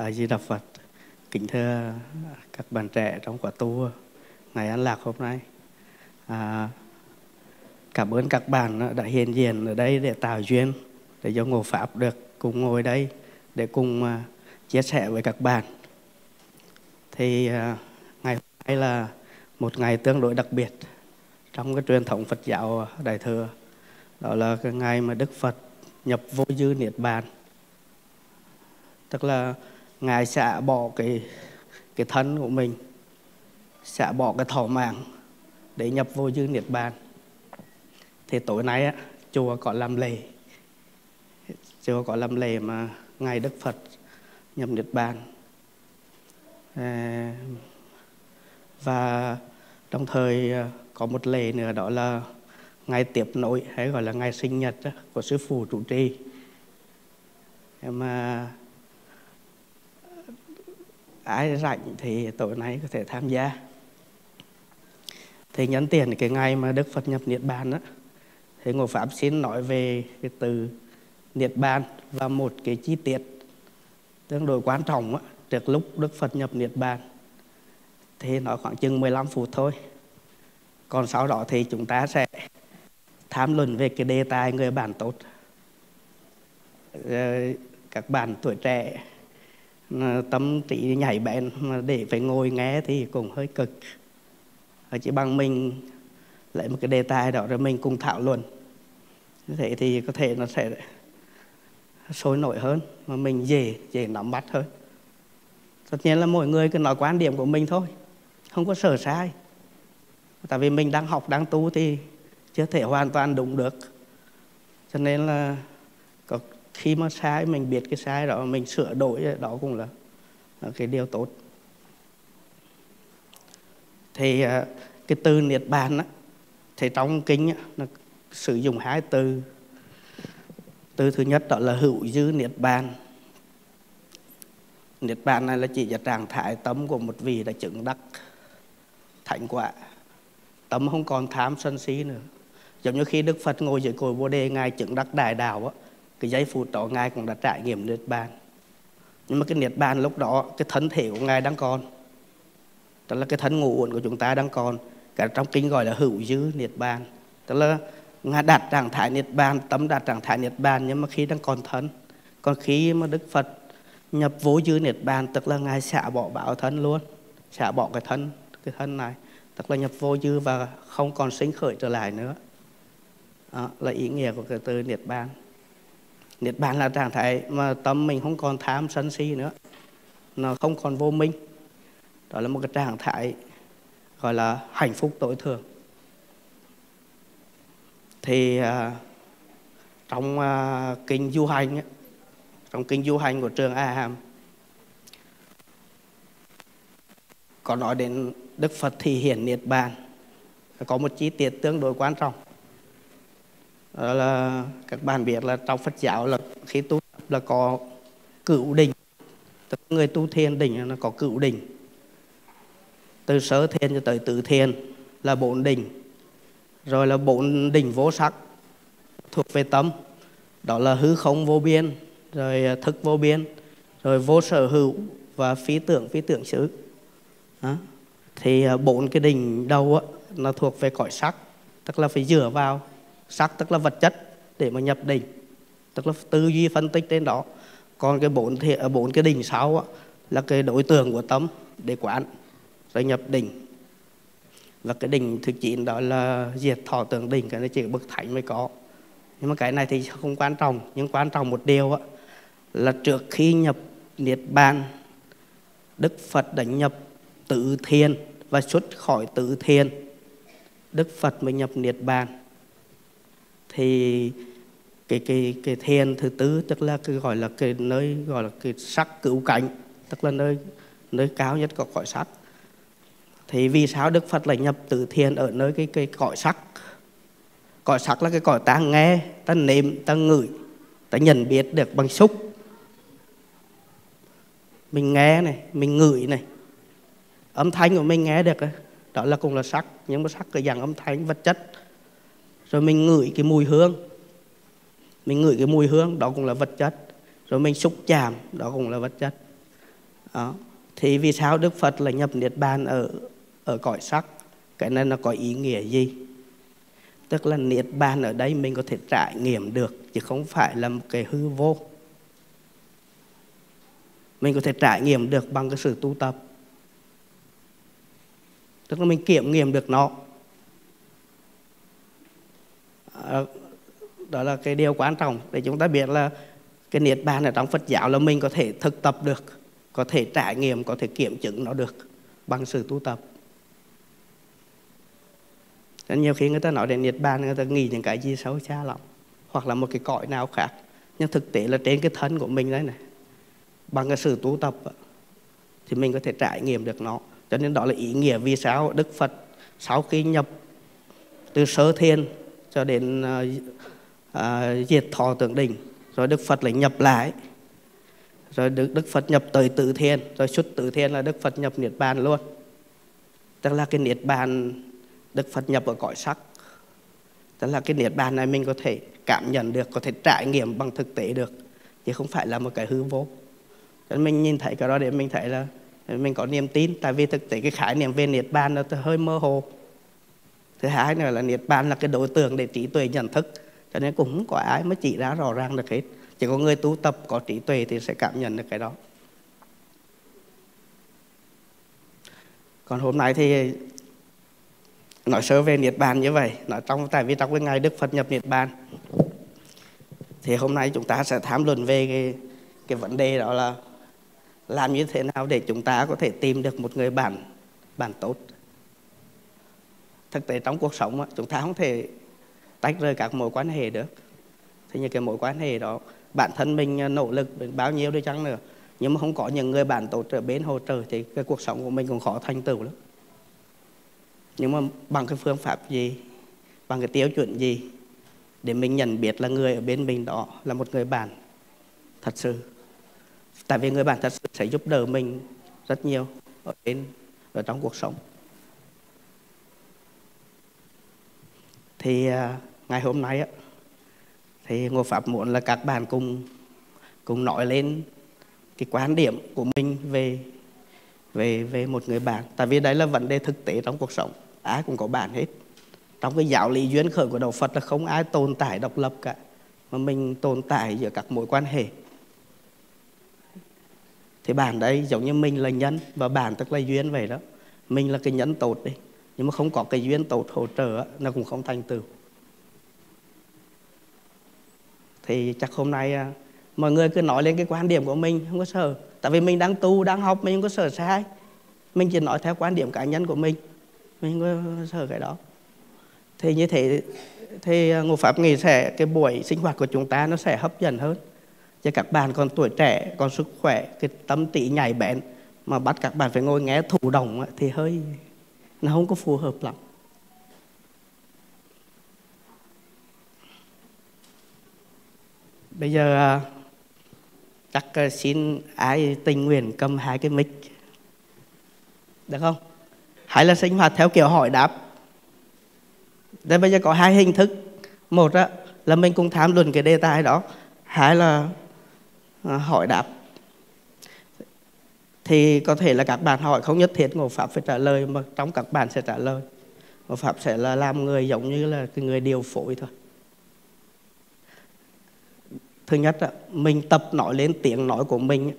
A Di Đà Phật. Kính thưa các bạn trẻ trong quả tu ngày An Lạc hôm nay. À, cảm ơn các bạn đã hiện diện ở đây để tạo duyên để cho Ngộ Pháp được cùng ngồi đây để cùng uh, chia sẻ với các bạn. Thì uh, ngày hôm nay là một ngày tương đối đặc biệt trong cái truyền thống Phật giáo Đại thừa. Đó là cái ngày mà Đức Phật nhập vô dư niết bàn. Tức là ngài xả bỏ cái cái thân của mình xả bỏ cái thọ mạng để nhập vô dư niết bàn. Thì tối nay á, chùa có làm lễ. Chùa có làm lễ mà ngài đức phật nhập niết bàn. À, và đồng thời ờ, có một lễ nữa đó là ngày tiếp nối hay gọi là ngày sinh nhật của sư phụ trụ trì. Mà ai rảnh thì tối nay có thể tham gia. Thì nhân tiền cái ngày mà đức phật nhập niết bàn đó thì Ngộ pháp xin nói về cái từ niết bàn và một cái chi tiết tương đối quan trọng đó, trước lúc đức phật nhập niết bàn. Thì nói khoảng chừng 15 phút thôi. Còn sau đó thì chúng ta sẽ tham luận về cái đề tài người bạn tốt. Các bạn tuổi trẻ Ờ, tâm trí nhảy bén, mà để phải ngồi nghe thì cũng hơi cực. Chỉ bằng mình lấy một cái đề tài đó rồi mình cùng thảo luận. Như thế thì có thể nó sẽ sôi nổi hơn, mà mình dễ dễ nắm bắt hơn. Tất nhiên là mỗi người cứ nói quan điểm của mình thôi, không có sở sai. Tại vì mình đang học, đang tu thì chưa thể hoàn toàn đúng được. Cho nên là khi mà sai mình biết cái sai đó mình sửa đổi đó cũng là, là cái điều tốt. Thì à, cái từ niết bàn á thì trong kinh á, nó sử dụng hai từ. Từ thứ nhất đó là hữu dư niết bàn. Niết bàn này là chỉ là trạng thái tâm của một vị đã chứng đắc thành quả. Tâm không còn tham sân si nữa. Giống như khi đức phật ngồi dưới cội bồ đề ngài chứng đắc đại đạo á cái giây phút đó ngài cũng đã trải nghiệm niết bàn. Nhưng mà cái niết bàn lúc đó, cái thân thể của ngài đang còn. Tức là cái thân ngủ uẩn của chúng ta đang còn. Cả trong kinh gọi là hữu dư niết bàn. Tức là ngài đạt trạng thái niết bàn, tâm đạt trạng thái niết bàn, nhưng mà khi đang còn thân. Còn khi mà đức phật nhập vô dư niết bàn, tức là ngài xả bỏ bảo thân luôn. Xả bỏ cái thân cái thân này. Tức là nhập vô dư và không còn sinh khởi trở lại nữa. Đó là ý nghĩa của cái từ niết bàn niết bàn là trạng thái mà tâm mình không còn tham sân si nữa. Nó không còn vô minh. Đó là một cái trạng thái gọi là hạnh phúc tối thượng. Thì à, trong à, kinh du hành trong kinh du hành của trường A Hàm có nói đến Đức Phật thì hiển niết bàn. Có một chi tiết tương đối quan trọng đó là các bạn biết là trong Phật giáo là khi tu là có cửu đỉnh. Tức người tu thiền đỉnh nó có cửu đỉnh. Từ sơ thiền cho tới tự thiền là bốn đỉnh. Rồi là bốn đỉnh vô sắc thuộc về tâm. Đó là hư không vô biên rồi à, thức vô biên rồi vô sở hữu và phi tưởng phi tưởng xứ. Đó. thì à, bốn cái đỉnh đầu á, nó thuộc về cõi sắc tức là phải dựa vào sắc tức là vật chất để mà nhập đỉnh tức là tư duy phân tích trên đó. Còn cái bốn thì à, bốn cái đỉnh sau á, là cái đối tượng của tâm để quán rồi nhập đỉnh và cái đỉnh thực chín đó là diệt thọ tưởng đỉnh cái này chỉ bậc thánh mới có. Nhưng mà cái này thì không quan trọng nhưng quan trọng một điều á, là trước khi nhập niết bàn đức phật đã nhập tự thiên và xuất khỏi tự thiên đức phật mới nhập niết bàn thì cái cái cái thiền thứ tư tức là cái gọi là cái nơi gọi là cái sắc cửu cảnh tức là nơi nơi cao nhất của cõi sắc. Thì vì sao đức phật lại nhập từ thiền ở nơi cái cái cõi sắc? Cõi sắc là cái cõi ta nghe, ta nếm ta ngửi, ta nhận biết được bằng xúc. Mình nghe này, mình ngửi này. Âm thanh của mình nghe được đó là cũng là sắc, nhưng mà sắc cái dạng âm thanh vật chất rồi mình ngửi cái mùi hương. Mình ngửi cái mùi hương, đó cũng là vật chất. Rồi mình xúc chạm, đó cũng là vật chất. Đó. thì vì sao đức phật là nhập niết bàn ở ở cõi sắc? Cái này nó có ý nghĩa gì? Tức là niết bàn ở đây mình có thể trải nghiệm được, chứ không phải là một cái hư vô. Mình có thể trải nghiệm được bằng cái sự tu tập. Tức là mình kiểm nghiệm được nó. Ờ, đó là cái điều quan trọng để chúng ta biết là cái niết bàn ở trong Phật giáo là mình có thể thực tập được, có thể trải nghiệm, có thể kiểm chứng nó được bằng sự tu tập. Nên nhiều khi người ta nói đến niết bàn, người ta nghĩ những cái gì xấu xa lắm, hoặc là một cái cõi nào khác. Nhưng thực tế là trên cái thân của mình đấy này, bằng cái sự tu tập thì mình có thể trải nghiệm được nó. Cho nên đó là ý nghĩa vì sao Đức Phật sau khi nhập từ sơ thiên cho đến uh, uh, diệt thọ tượng đỉnh rồi Đức Phật lại nhập lại. Rồi Đức, Đức Phật nhập tới tự thiên rồi xuất tự thiên là Đức Phật nhập niết bàn luôn. Tức là cái niết bàn Đức Phật nhập ở cõi sắc. Tức là cái niết bàn này mình có thể cảm nhận được có thể trải nghiệm bằng thực tế được chứ không phải là một cái hư vô. Cho nên mình nhìn thấy cái đó để mình thấy là mình có niềm tin tại vì thực tế cái khái niệm về niết bàn nó hơi mơ hồ thứ hai nữa là niết bàn là cái đối tượng để trí tuệ nhận thức. Cho nên cũng không có ai mới chỉ ra rõ ràng được hết. Chỉ có người tu tập có trí tuệ thì sẽ cảm nhận được cái đó. Còn hôm nay thì nói sơ về niết bàn như vậy. Nói trong, tại vì trong cái ngày đức phật nhập niết bàn, thì hôm nay chúng ta sẽ tham luận về cái cái vấn đề đó là làm như thế nào để chúng ta có thể tìm được một người bạn bạn tốt thực tế trong cuộc sống chúng ta không thể tách rời các mối quan hệ được. Thì những cái mối quan hệ đó, bản thân mình à, nỗ lực bao nhiêu đi chăng nữa, nhưng mà không có những người bạn tốt ở bên hỗ trợ thì cái cuộc sống của mình cũng khó thành tựu lắm. Nhưng mà bằng cái phương pháp gì, bằng cái tiêu chuẩn gì để mình nhận biết là người ở bên mình đó là một người bạn thật sự? Tại vì người bạn thật sự sẽ giúp đỡ mình rất nhiều ở bên, ở trong cuộc sống. Thì à, ngày hôm nay thì ngô pháp muốn là các bạn cùng cùng nói lên cái quan điểm của mình về về về một người bạn. Tại vì đấy là vấn đề thực tế trong cuộc sống, ai cũng có bạn hết. Trong cái giáo lý duyên khởi của đạo Phật là không ai tồn tại độc lập cả, mà mình tồn tại giữa các mối quan hệ. Thì bạn đấy giống như mình là nhân và bạn tức là duyên vậy đó. Mình là cái nhân tốt đi nhưng mà không có cái duyên tốt hỗ trợ nó cũng không thành tựu. Thì chắc hôm nay à, mọi người cứ nói lên cái quan điểm của mình không có sợ. Tại vì mình đang tu đang học mình không có sợ sai. Mình chỉ nói theo quan điểm cá nhân của mình mình không có sợ cái đó. Thì như thế thì à, pháp nghĩ sẽ cái buổi sinh hoạt của chúng ta nó sẽ hấp dẫn hơn. Cho các bạn còn tuổi trẻ còn sức khỏe cái tâm tị nhảy bén mà bắt các bạn phải ngồi nghe thụ động thì hơi nó không có phù hợp lắm. Bây giờ à, chắc à, xin ai tình nguyện cầm hai cái mic. Được không? Hay là sinh hoạt theo kiểu hỏi đáp. Đây bây giờ có hai hình thức. Một á, là mình cùng tham luận cái đề tài đó. Hai là à, hỏi đáp thì có thể là các bạn hỏi không nhất thiết ngộ pháp phải trả lời, mà trong các bạn sẽ trả lời. Ngộ pháp sẽ là làm người giống như là cái người điều phối thôi. Thứ nhất mình tập nói lên tiếng nói của mình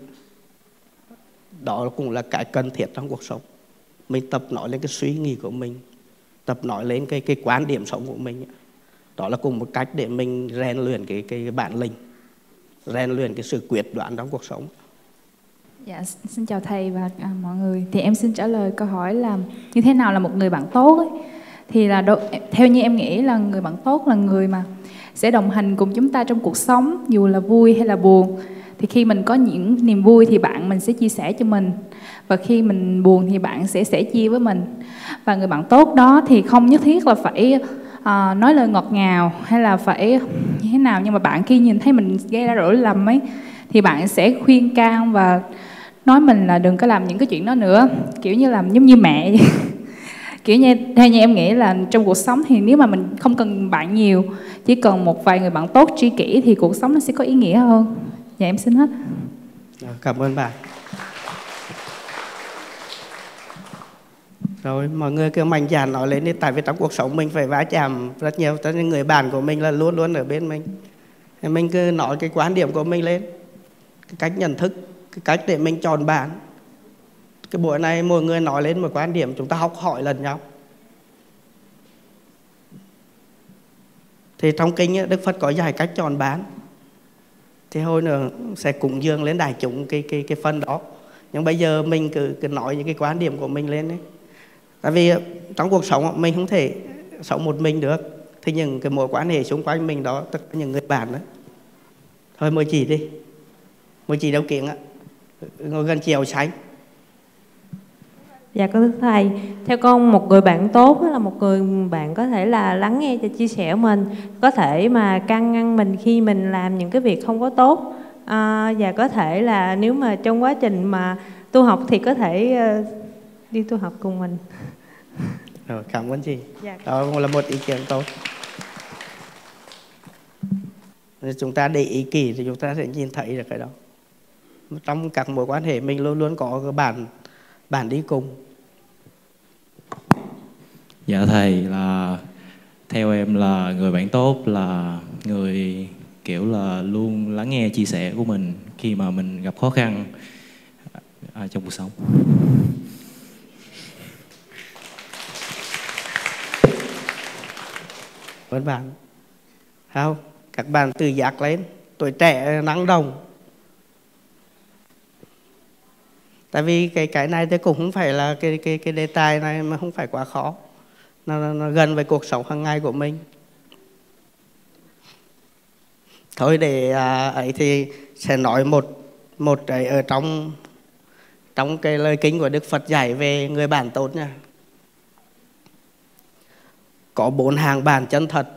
đó cũng là cái cần thiết trong cuộc sống. Mình tập nói lên cái suy nghĩ của mình, tập nói lên cái cái quan điểm sống của mình đó là cùng một cách để mình rèn luyện cái cái bản lĩnh, rèn luyện cái sự quyết đoán trong cuộc sống. Dạ, xin chào thầy và à, mọi người. Thì em xin trả lời câu hỏi là như thế nào là một người bạn tốt ấy. Thì là đo, theo như em nghĩ là người bạn tốt là người mà sẽ đồng hành cùng chúng ta trong cuộc sống dù là vui hay là buồn. Thì khi mình có những niềm vui thì bạn mình sẽ chia sẻ cho mình và khi mình buồn thì bạn sẽ sẻ chia với mình. Và người bạn tốt đó thì không nhất thiết là phải à, nói lời ngọt ngào hay là phải như thế nào nhưng mà bạn khi nhìn thấy mình gây ra lỗi lầm ấy thì bạn sẽ khuyên can và nói mình là đừng có làm những cái chuyện đó nữa. Kiểu như làm giống như mẹ vậy. kiểu như, theo như em nghĩ là trong cuộc sống thì nếu mà mình không cần bạn nhiều, chỉ cần một vài người bạn tốt, tri kỷ thì cuộc sống nó sẽ có ý nghĩa hơn. Dạ em xin hết. Dạ, cảm ơn bạn. Rồi, mọi người cứ mạnh dạn nói lên đi. Tại vì trong cuộc sống mình phải va chạm rất nhiều tất nhiên người bạn của mình là luôn luôn ở bên mình. Mình cứ nói cái quan điểm của mình lên. Cái cách nhận thức cái cách để mình chọn bạn. Cái buổi này mỗi người nói lên một quan điểm, chúng ta học hỏi lần nhau. Thì trong kinh Đức Phật có dạy cách chọn bán thì hồi nữa sẽ cúng dường lên đại chúng cái cái cái phần đó. Nhưng bây giờ mình cứ cứ nói những cái quan điểm của mình lên đấy tại vì trong cuộc sống, mình không thể sống một mình được. Thì những cái mối quan hệ xung quanh mình đó tất cả những người bạn đó. Thôi, mời chị đi. Mời chị đâu kiện á ngồi gần chiều xanh Dạ con thưa thầy, theo con một người bạn tốt là một người bạn có thể là lắng nghe và chia sẻ mình, có thể mà can ngăn mình khi mình làm những cái việc không có tốt à, và có thể là nếu mà trong quá trình mà tu học thì có thể uh, đi tu học cùng mình. Rồi, cảm ơn chị. Dạ. Đó cũng là một ý kiến tốt. Chúng ta để ý kỹ thì chúng ta sẽ nhìn thấy được cái đó. Trong các mối quan hệ mình luôn luôn có cái bản bạn đi cùng. Dạ thầy là theo em là người bạn tốt là người kiểu là luôn lắng nghe chia sẻ của mình khi mà mình gặp khó khăn à, trong cuộc sống. Vâng bạn không các bạn tự giác lên. Tuổi trẻ năng động tại vì cái cái này thì cũng không phải là cái cái cái đề tài này mà không phải quá khó. Nó, nó, nó gần với cuộc sống hàng ngày của mình. Thôi để à, ấy thì sẽ nói một một cái ở trong trong cái lời kính của Đức Phật dạy về người bạn tốt nha. Có bốn hàng bản chân thật.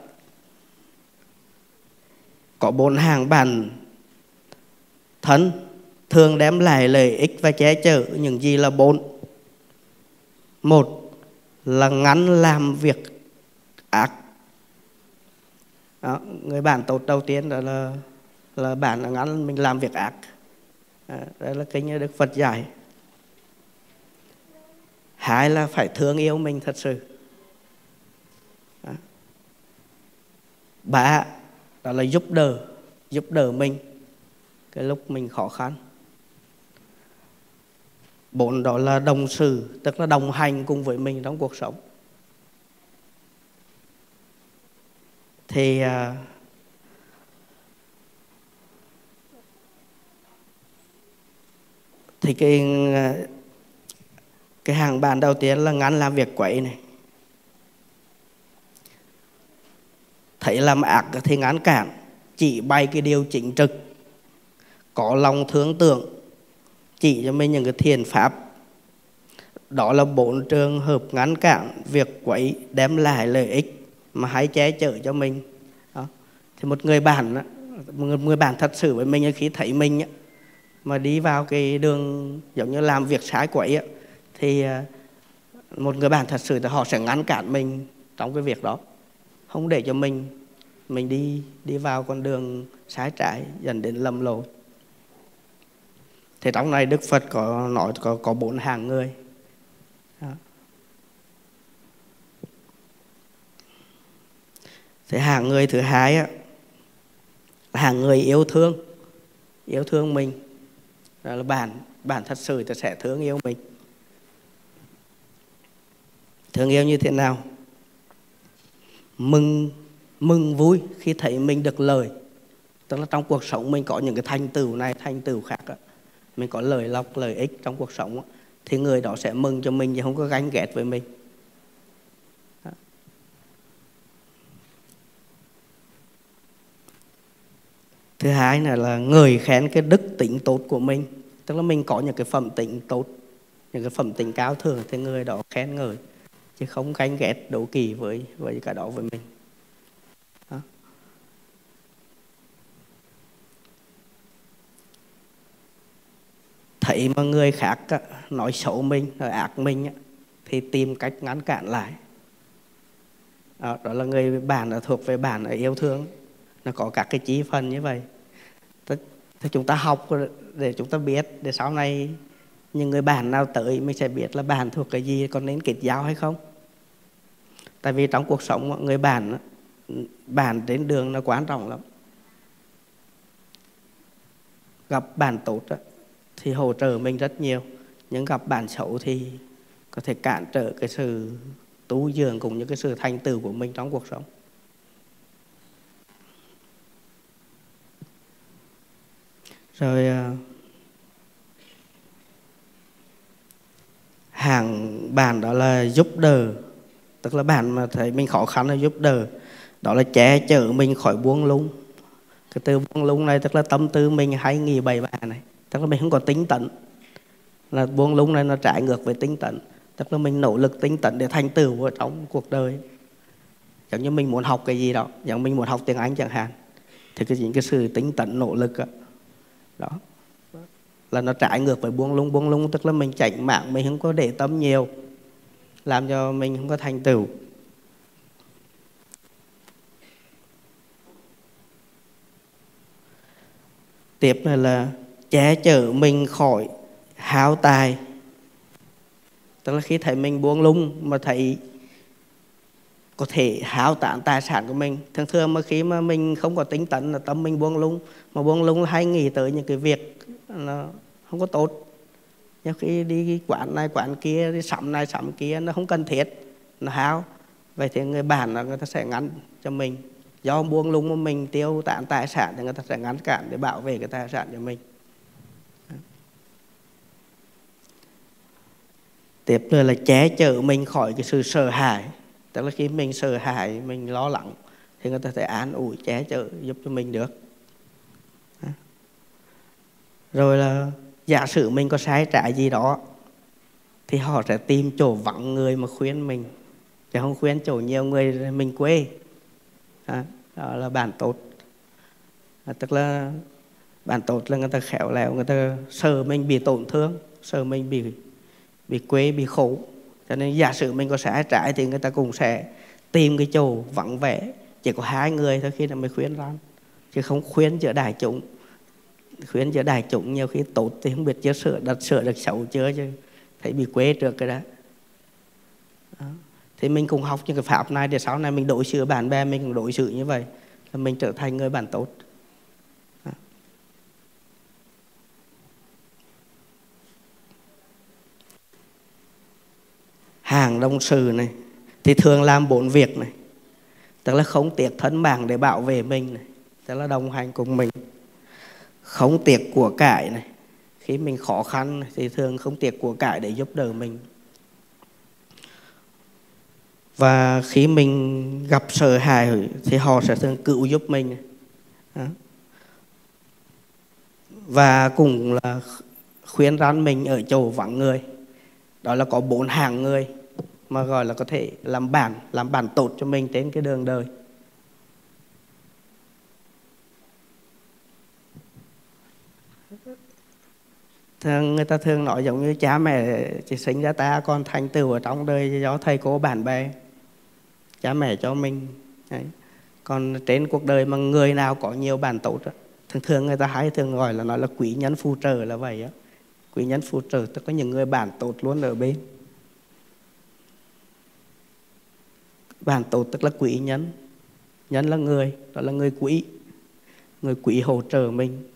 Có bốn hàng bản thân thường đem lại lợi ích và che chở những gì là bốn một là ngắn làm việc ác. Đó, người bạn tốt đầu tiên đó là là bạn là ngắn mình làm việc ác. Đó, đó là kinh đức phật dạy. Hai là phải thương yêu mình thật sự. Đó. ba đó là giúp đỡ giúp đỡ mình cái lúc mình khó khăn bốn đó là đồng sự tức là đồng hành cùng với mình trong cuộc sống. Thì à, thì cái à, cái hàng bàn đầu tiên là ngắn làm việc quậy này. Thấy làm ác thì ngắn cản chỉ bay cái điều chỉnh trực có lòng thương tưởng chỉ cho mình những cái thiền pháp. Đó là bốn trường hợp ngắn cản việc quấy đem lại lợi ích mà hãy che chở cho mình. Đó. thì một người bạn một người bạn thật sự với mình, khi thấy mình mà đi vào cái đường giống như làm việc trái quấy thì à, một người bạn thật sự thì họ sẽ ngăn cản mình trong cái việc đó. Không để cho mình mình đi đi vào con đường trái trái, dẫn đến lầm lỗi thì trong này đức phật có nói có có bốn hàng người. Đó. thì hàng người thứ hai á hàng người yêu thương yêu thương mình. Đó là bản bản thật sự thì sẽ thương yêu mình. Thương yêu như thế nào? Mừng mừng vui khi thấy mình được lời. Tức là trong cuộc sống mình có những cái thành tựu này, thành tựu khác đó mình có lời lọc lợi ích trong cuộc sống thì người đó sẽ mừng cho mình chứ không có ganh ghét với mình. Thứ hai là, là người khen cái đức tính tốt của mình tức là mình có những cái phẩm tính tốt những cái phẩm tính cao thường thì người đó khen người chứ không ganh ghét đố kỳ với với cái đó với mình. Thấy mà người khác nói xấu mình nói ác mình thì tìm cách ngăn cản lại. Đó, đó là người bạn là thuộc về bạn là yêu thương. Nó có các cái chí phần như vậy. Thì chúng ta học để chúng ta biết để sau này những người bạn nào tới mình sẽ biết là bạn thuộc cái gì còn nên kết giao hay không. Tại vì trong cuộc sống người bạn bạn đến đường nó quan trọng lắm. Gặp bạn tốt thì hỗ trợ mình rất nhiều. Nhưng gặp bạn xấu thì có thể cản trở cái sự tu dưỡng cũng như cái sự thành tựu của mình trong cuộc sống. Rồi à, hàng bạn đó là giúp đỡ. Tức là bạn mà thấy mình khó khăn là giúp đỡ. Đó là che chở mình khỏi buông lung. Cái từ buông lung này tức là tâm tư mình hay nghĩ bậy bạ này tức là mình không có tính tận là buông lung này nó trái ngược với tính tận tức là mình nỗ lực tính tận để thành tựu ở trong cuộc đời. Giống như mình muốn học cái gì đó giống mình muốn học tiếng anh chẳng hạn thì cái những cái sự tính tận nỗ lực đó, đó là nó trái ngược với buông lung. Buông lung tức là mình chạy mạng mình không có để tâm nhiều làm cho mình không có thành tựu. Tiếp này là che chở mình khỏi hao tài. Tức là khi thấy mình buông lung mà thấy có thể hao tán tài sản của mình. Thường thường mà khi mà mình không có tính tấn là tâm mình buông lung. Mà buông lung là hay nghĩ tới những cái việc nó không có tốt. Nhiều khi đi quán này, quán kia, đi sắm này, sắm kia, nó không cần thiết, nó hao. Vậy thì người bản là người ta sẽ ngăn cho mình. Do buông lung mà mình tiêu tán tài sản thì người ta sẽ ngăn cản để bảo vệ cái tài sản cho mình. Tiếp nữa là che chở mình khỏi cái sự sợ hãi. Tức là khi mình sợ hãi mình lo lắng thì người ta sẽ an ủi che chở giúp cho mình được. Rồi là giả sử mình có sai trái gì đó thì họ sẽ tìm chỗ vắng người mà khuyên mình. Chứ không khuyên chỗ nhiều người mình quê. À, đó là bản tốt. À, tức là bản tốt là người ta khéo léo người ta sợ mình bị tổn thương sợ mình bị bị quê, bị khổ. Cho nên giả sử mình có sai trái thì người ta cũng sẽ tìm cái chỗ vắng vẻ. Chỉ có hai người thôi khi là mới khuyên ra chứ không khuyên giữa đại chúng. Khuyên giữa đại chúng nhiều khi tốt thì không biết chưa sửa, đặt sửa được xấu chưa chứ. Thấy bị quê trước cái đó. đó. Thì mình cùng học những cái pháp này để sau này mình đối xử bạn bè mình cũng đối xử như vậy. Là mình trở thành người bạn tốt. Hàng đông sự này, thì thường làm bốn việc này. Tức là không tiếc thân mạng để bảo vệ mình này, tức là đồng hành cùng mình. Không tiếc của cải này, khi mình khó khăn thì thường không tiếc của cải để giúp đỡ mình. Và khi mình gặp sợ hãi thì họ sẽ thường cứu giúp mình. Và cũng là khuyên răn mình ở chỗ vắng người đó là có bốn hàng người mà gọi là có thể làm bản làm bản tốt cho mình trên cái đường đời. Thường người ta thường nói giống như cha mẹ chỉ sinh ra ta còn thành tựu ở trong đời do thầy cô bạn bè. Cha mẹ cho mình Đấy. còn trên cuộc đời mà người nào có nhiều bạn tốt đó, thường thường người ta hay thường gọi là nói là quý nhân phù trợ là vậy á quý nhân phù trợ tôi có những người bạn tốt luôn ở bên. Bạn tốt tức là quý nhân. Nhân là người, đó là người quý. Người quý hỗ trợ mình.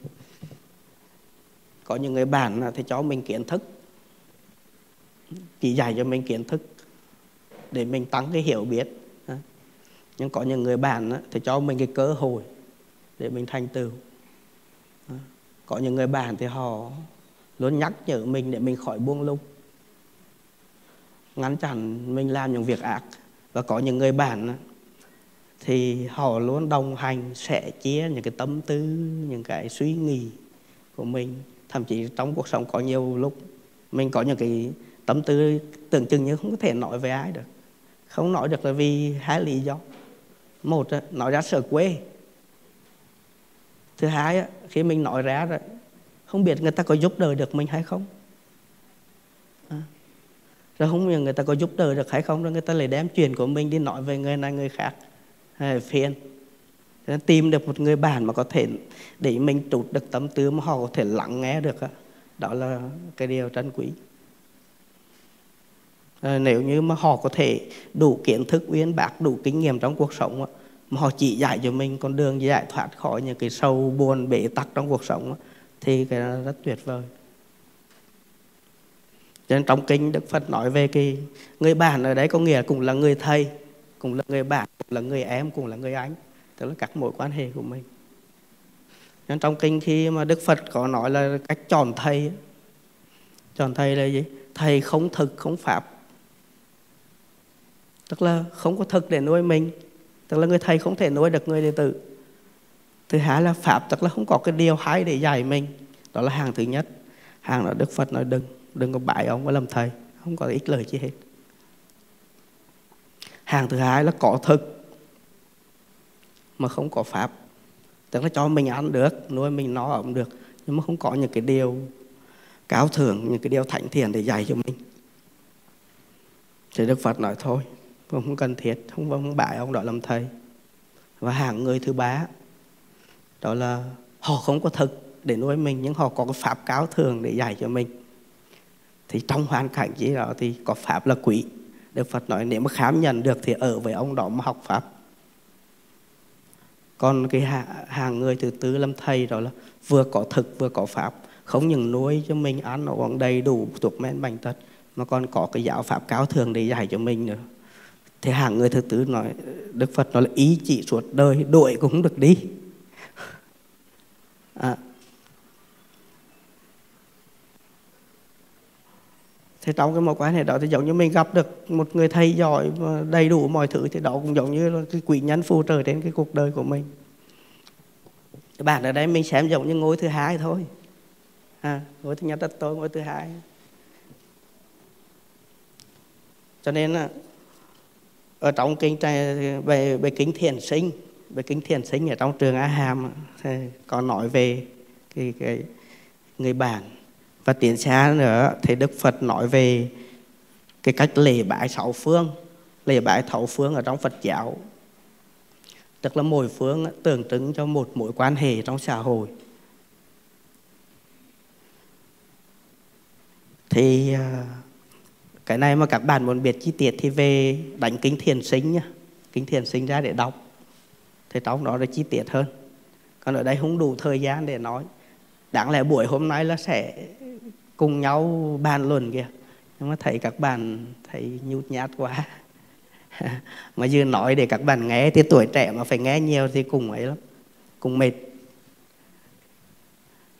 Có những người bạn thì cho mình kiến thức. Chỉ dạy cho mình kiến thức để mình tăng cái hiểu biết. Nhưng có những người bạn thì cho mình cái cơ hội để mình thành tựu. Có những người bạn thì họ luôn nhắc nhở mình để mình khỏi buông lung. Ngăn chặn mình làm những việc ác. Và có những người bạn thì họ luôn đồng hành, sẻ chia những cái tâm tư, những cái suy nghĩ của mình. Thậm chí trong cuộc sống có nhiều lúc mình có những cái tâm tư tưởng chừng như không có thể nói với ai được. Không nói được là vì hai lý do. Một nói ra sợ quê. Thứ hai khi mình nói ra rồi không biết người ta có giúp đỡ được mình hay không? À. rồi không biết người ta có giúp đỡ được hay không rồi người ta lại đem chuyện của mình đi nói về người này người khác. Hay phiền. Tìm được một người bạn mà có thể để mình trút được tâm tư mà họ có thể lắng nghe được đó là cái điều trân quý. À, nếu như mà họ có thể đủ kiến thức uyên bác đủ kinh nghiệm trong cuộc sống mà họ chỉ dạy cho mình con đường giải thoát khỏi những cái sâu buồn bế tắc trong cuộc sống thì cái đó rất tuyệt vời. Cho nên trong kinh Đức Phật nói về cái người bạn ở đấy có nghĩa cũng là người thầy, cũng là người bạn, cũng là người em, cũng là người anh, tức là các mối quan hệ của mình. Nên trong kinh khi mà Đức Phật có nói là cách chọn thầy chọn thầy là gì? Thầy không thực, không pháp. Tức là không có thực để nuôi mình, tức là người thầy không thể nuôi được người đệ tử thứ hai là pháp, tức là không có cái điều hay để dạy mình. Đó là hàng thứ nhất. Hàng đó Đức Phật nói đừng đừng có bại ông có làm thầy. Không có ích lợi chi hết. Hàng thứ hai là có thực, mà không có pháp. Tức là cho mình ăn được, nuôi mình nó cũng được, nhưng mà không có những cái điều cao thượng, những cái điều thạnh thiện để dạy cho mình. Thì Đức Phật nói thôi, không cần thiết, không không bại ông đó làm thầy. Và hàng người thứ ba đó là họ không có thực để nuôi mình, nhưng họ có cái pháp cáo thường để dạy cho mình. Thì trong hoàn cảnh gì đó thì có pháp là quý Đức Phật nói nếu mà khám nhận được thì ở với ông đó mà học pháp. Còn cái hàng người thứ tư làm thầy đó là vừa có thực vừa có pháp. Không những nuôi cho mình ăn uống đầy đủ thuộc men bệnh tật, mà còn có cái giáo pháp cao thường để dạy cho mình nữa. Thì hàng người thứ tư nói, đức phật nói là ý chỉ suốt đời, đuổi cũng được đi. Thì trong cái mối quan hệ đó thì giống như mình gặp được một người thầy giỏi đầy đủ mọi thứ thì đó cũng giống như là cái quỷ nhân phù trợ đến cái cuộc đời của mình. Các bạn ở đây mình xem giống như ngôi thứ hai thôi. À, ngôi thứ nhất là tôi ngôi thứ hai. Cho nên là ở trong kinh về về kính thiền sinh về kính thiền sinh ở trong trường A Hàm thì có nói về cái, cái người bạn và tiến xa nữa thì Đức Phật nói về cái cách lễ bái sáu phương. Lễ bái thấu phương ở trong Phật giáo. Tức là mỗi phương tượng trưng cho một mối quan hệ trong xã hội. Thì à, cái này mà các bạn muốn biết chi tiết thì về đánh kính thiền sinh nhá. Kính thiền sinh ra để đọc. Thì trong đó là chi tiết hơn. Còn ở đây không đủ thời gian để nói. Đáng lẽ buổi hôm nay là sẽ cùng nhau bàn luận kìa. Nhưng mà thấy các bạn thấy nhút nhát quá. Mà dư nói để các bạn nghe, thì tuổi trẻ mà phải nghe nhiều thì cùng ấy lắm cùng mệt.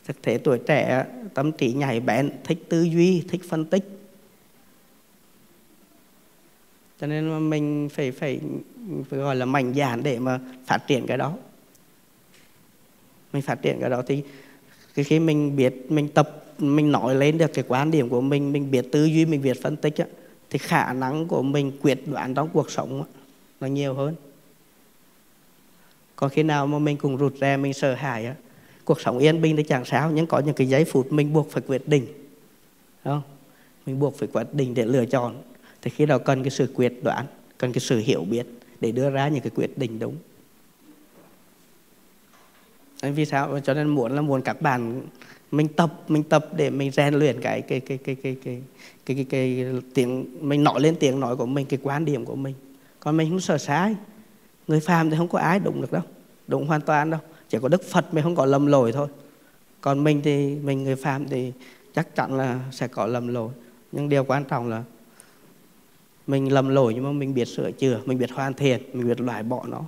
Thực thể tuổi trẻ, tâm trí nhảy bén, thích tư duy, thích phân tích. Cho nên mà mình phải phải phải gọi là mạnh dạn để mà phát triển cái đó. Mình phát triển cái đó thì khi mình biết, mình tập mình nói lên được cái quan điểm của mình mình biết tư duy mình biết phân tích á, thì khả năng của mình quyết đoán trong cuộc sống á, nó nhiều hơn. Còn khi nào mà mình cùng rụt rè mình sợ hãi á, cuộc sống yên bình thì chẳng sao nhưng có những cái giây phút mình buộc phải quyết định không? Mình buộc phải quyết định để lựa chọn thì khi đó cần cái sự quyết đoán cần cái sự hiểu biết để đưa ra những cái quyết định đúng. Nên vì sao? Cho nên muốn là muốn các bạn mình tập mình tập để mình rèn luyện cái cái cái cái cái cái cái cái, cái, tiếng mình nói lên tiếng nói của mình cái quan điểm của mình. Còn mình không sợ sai. Người phàm thì không có ai đụng được đâu đụng hoàn toàn đâu. Chỉ có đức phật mới không có lầm lỗi thôi. Còn mình thì mình người phàm thì chắc chắn là sẽ có lầm lỗi. Nhưng điều quan trọng là mình lầm lỗi nhưng mà mình biết sửa chữa mình biết hoàn thiện mình biết loại bỏ nó.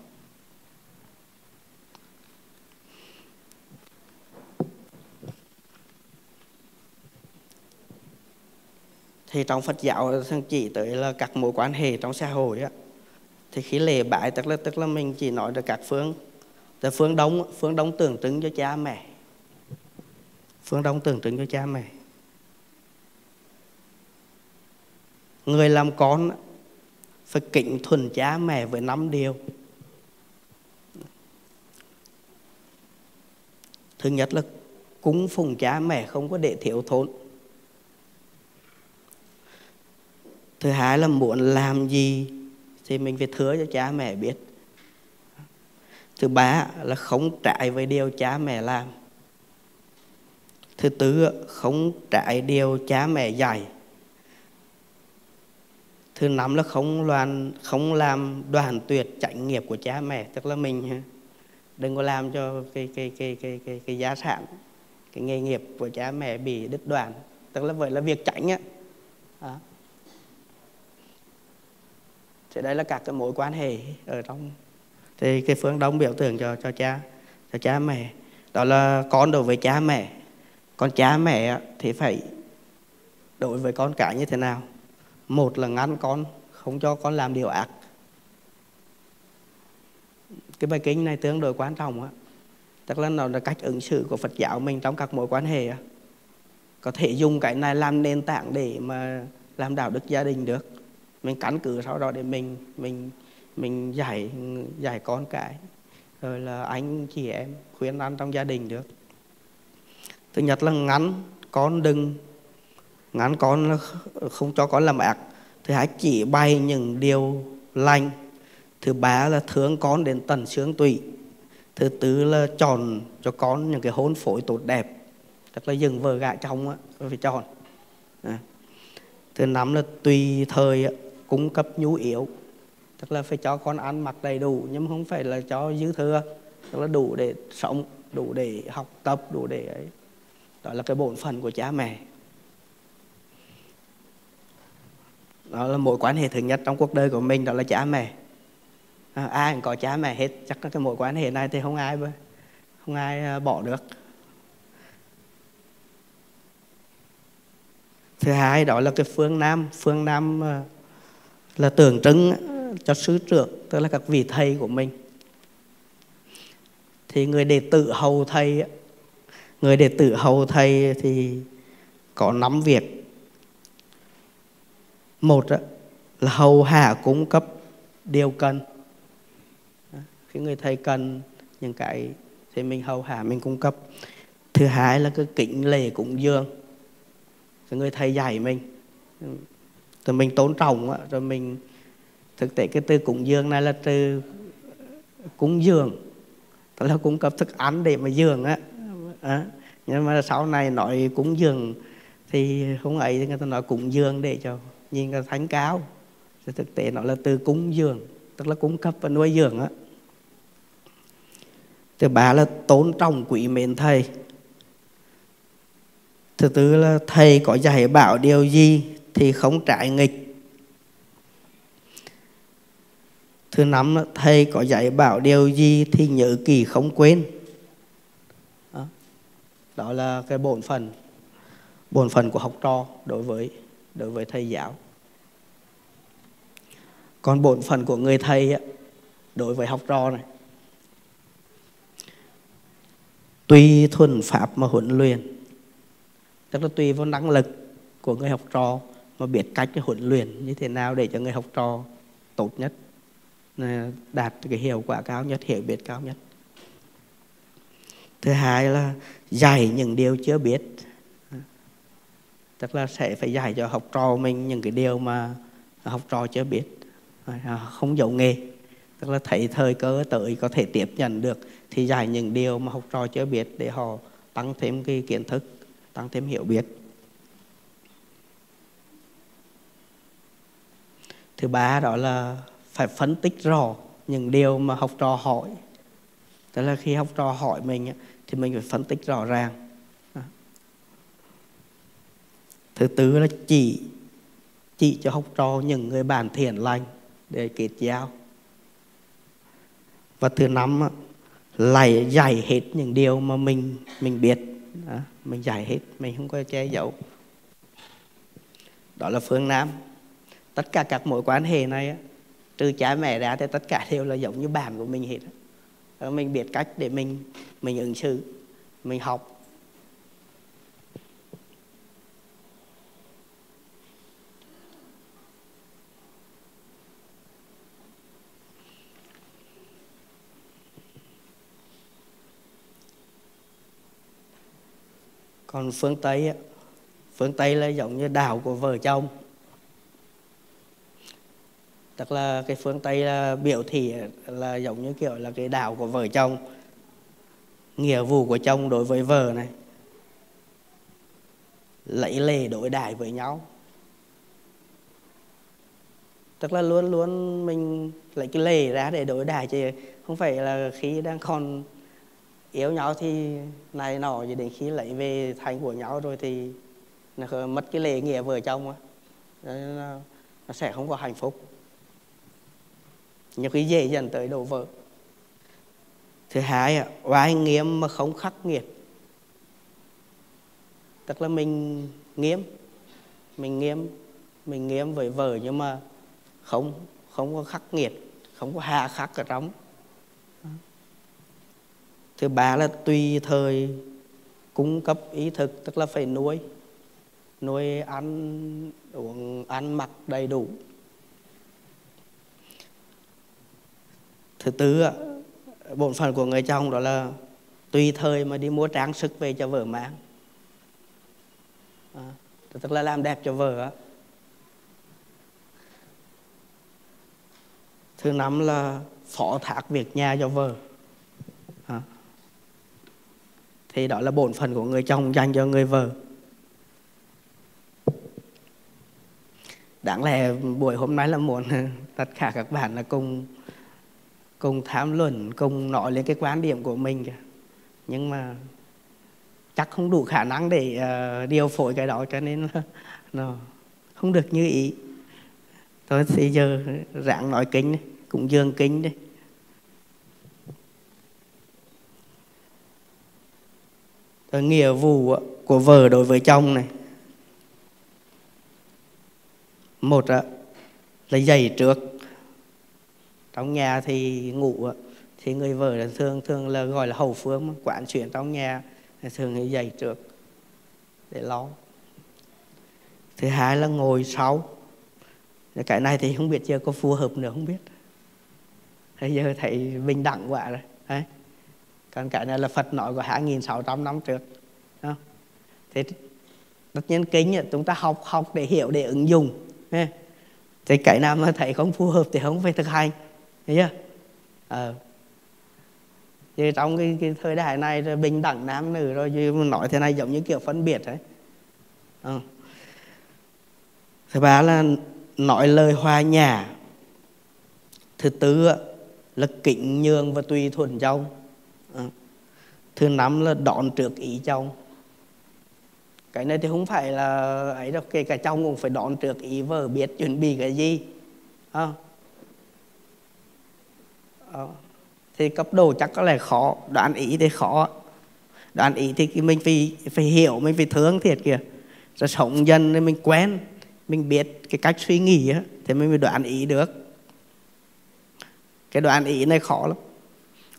Thì trong Phật giáo thằng chỉ tới là các mối quan hệ trong xã hội á. Thì khi lễ bái tức là tức là mình chỉ nói được các phương từ phương đông phương đông tượng trưng cho cha mẹ. Phương đông tượng trưng cho cha mẹ. Người làm con phải kính thuần cha mẹ với năm điều. Thứ nhất là cúng phụng cha mẹ không có để thiếu thốn. Thứ hai là muốn làm gì thì mình phải thưa cho cha mẹ biết. Thứ ba là không trái với điều cha mẹ làm. Thứ tư không trái điều cha mẹ dạy. Thứ năm là không loan không làm đoàn tuyệt trách nghiệp của cha mẹ tức là mình đừng có làm cho cái cái cái cái cái, cái gia sản cái nghề nghiệp của cha mẹ bị đứt đoạn. Tức là vậy là việc tránh á. À thì đây là các cái mối quan hệ ở trong thì cái phương đông biểu tượng cho cho cha cho cha mẹ. Đó là con đối với cha mẹ. Còn cha mẹ thì phải đối với con cái như thế nào? Một là ngăn con, không cho con làm điều ác. Cái bài kinh này tương đối quan trọng á. Tức là nó là cách ứng xử của Phật giáo mình trong các mối quan hệ á. Có thể dùng cái này làm nền tảng để mà làm đạo đức gia đình được mình cắn cử sau đó để mình mình mình giải giải con cái. Rồi là anh chị em khuyên ăn trong gia đình được. Thứ nhất là ngắn, con đừng, ngắn con không cho con làm ác. Thứ hai, chỉ bày những điều lành. Thứ ba là thương con đến tận xương tủy. Thứ tư là chọn cho con những cái hôn phối tốt đẹp. Tức là dừng vợ gạ chồng á, phải chọn. À. thứ năm là tùy thời cung cấp nhu yếu. Tức là phải cho con ăn mặc đầy đủ nhưng không phải là cho dư thừa. Tức là đủ để sống đủ để học tập đủ để ấy. Đó là cái bổn phận của cha mẹ. Đó là mối quan hệ thứ nhất trong cuộc đời của mình đó là cha mẹ. À, ai cũng có cha mẹ hết chắc là cái mối quan hệ này thì không ai không ai à, bỏ được. Thứ hai đó là cái phương nam. Phương nam à, là tượng trưng cho sứ trưởng tức là các vị thầy của mình. Thì người đệ tử hầu thầy người đệ tử hầu thầy thì có năm việc. Một là hầu hạ cung cấp điều cần. Khi người thầy cần những cái thì mình hầu hạ, mình cung cấp. Thứ hai là cái kính lễ cúng dường. Người thầy dạy mình rồi mình tôn trọng rồi mình thực tế cái từ cúng dường này là từ cúng dường tức là cung cấp thức ăn để mà dường á. À, nhưng mà sau này nói cúng dường thì không ấy thì người ta nói cúng dường để cho nhìn cái thánh cao. Thì thực tế nó là từ cúng dường tức là cung cấp và nuôi dưỡng á. Thứ ba là tôn trọng quý mến thầy. Thứ tư là thầy có dạy bảo điều gì thì không trải nghịch. Thứ năm là thầy có dạy bảo điều gì thì nhớ kỳ không quên. Đó, đó là cái bổn phần bổn phần của học trò đối với đối với thầy giáo. Còn bổn phần của người thầy đối với học trò này tùy thuần pháp mà huấn luyện tức là tùy vào năng lực của người học trò mà biết cách huấn luyện như thế nào để cho người học trò tốt nhất đạt cái hiệu quả cao nhất, hiểu biết cao nhất. Thứ hai là dạy những điều chưa biết. Tức là sẽ phải dạy cho học trò mình những cái điều mà học trò chưa biết. À, không giấu nghề. Tức là thấy thời cơ tới, có thể tiếp nhận được, thì dạy những điều mà học trò chưa biết để họ tăng thêm cái kiến thức, tăng thêm hiểu biết. Thứ ba đó là phải phân tích rõ những điều mà học trò hỏi. Tức là khi học trò hỏi mình thì mình phải phân tích rõ ràng. Thứ tư là chỉ chỉ cho học trò những người bạn thiện lành để kết giao. Và thứ năm lại dạy hết những điều mà mình mình biết. Mình dạy hết, mình không có che giấu. Đó là phương nam tất cả các mối quan hệ này trừ cha mẹ ra thì tất cả đều là giống như bạn của mình hết ờ, mình biết cách để mình mình ứng xử, mình học. Còn phương tây phương tây là giống như đạo của vợ chồng tức là cái phương tây là biểu thị là giống như kiểu là cái đảo của vợ chồng nghĩa vụ của chồng đối với vợ này. Lấy lề đối đãi với nhau. Tức là luôn luôn mình lấy cái lề ra để đối đãi chứ không phải là khi đang còn yếu nhau thì này nọ gì đến khi lấy về thành của nhau rồi thì nó mất cái lề nghĩa vợ chồng á. Nó, nó sẽ không có hạnh phúc nhiều khi dễ dần tới đổ vỡ. Thứ hai oai nghiêm mà không khắc nghiệt. Tức là mình nghiêm mình nghiêm mình nghiêm với vợ nhưng mà không không có khắc nghiệt, không có hà khắc ở trong. Thứ ba là tùy thời cung cấp ý thực tức là phải nuôi nuôi ăn, uống, ăn mặc đầy đủ. Thứ tư bổn phận của người chồng đó là tùy thời mà đi mua trang sức về cho vợ mang. À, tức là làm đẹp cho vợ thứ năm là phó thác việc nhà cho vợ. À. thì đó là bổn phận của người chồng dành cho người vợ. Đáng lẽ buổi hôm nay là muốn tất cả các bạn là cùng cùng tham luận cùng nói lên cái quan điểm của mình kìa. Nhưng mà chắc không đủ khả năng để uh, điều phối cái đó cho nên là nó không được như ý. Thôi thì giờ rạng nói kính cũng dương kính đi. Rồi nghĩa vụ của vợ đối với chồng này. Một là dạy trước trong nhà thì ngủ thì người vợ là thường thường là gọi là hầu phương quản chuyện trong nhà thường thì dậy trước để lo. Thứ hai là ngồi sau. Cái này thì không biết chưa có phù hợp nữa, không biết. Bây giờ thấy bình đẳng quá rồi, đấy. Còn cái này là Phật nói của 2.600 năm trước không? thế tất nhiên kính chúng ta học học để hiểu, để ứng dụng thế cái nào mà thấy không phù hợp thì không phải thực hành thấy chưa? Ờ. Thì trong cái, cái thời đại này rồi bình đẳng nam nữ rồi như nói thế này giống như kiểu phân biệt đấy ờ. thứ ba là nói lời hòa nhã. Thứ tư là kính nhường và tùy thuận chồng ờ. thứ năm là đón trước ý chồng cái này thì không phải là ấy đâu kể cả chồng cũng phải đón trước ý vợ biết chuẩn bị cái gì. Không ờ. Ờ. thì cấp độ chắc có lẽ khó. Đoán ý thì khó. Đoán ý thì mình phải phải hiểu, mình phải thương thiệt kìa. Rồi sống dần nên mình quen, mình biết cái cách suy nghĩ á, thì mình mới đoán ý được. Cái đoán ý này khó lắm.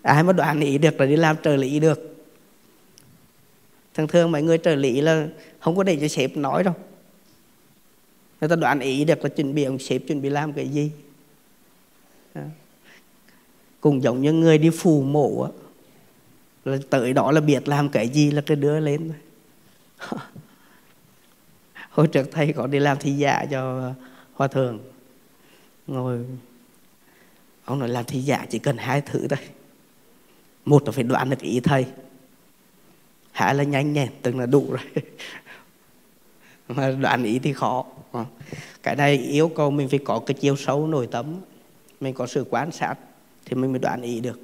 Ai mà đoán ý được là đi làm trợ lý được. Thường thường mấy người trợ lý là không có để cho sếp nói đâu. Người ta đoán ý được là chuẩn bị ông sếp chuẩn bị làm cái gì cũng giống như người đi phù mộ á. Là tới đó là biết làm cái gì là cái đứa lên. Hồi trước thầy có đi làm thi giả cho hòa thượng. Ngồi, ông nói làm thi giả chỉ cần hai thứ thôi. Một là phải đoán được ý thầy. Hai là nhanh nhẹn từng là đủ rồi. Mà đoán ý thì khó. Cái này yêu cầu mình phải có cái chiều sâu nội tâm. Mình có sự quan sát thì mình mới đoán ý được.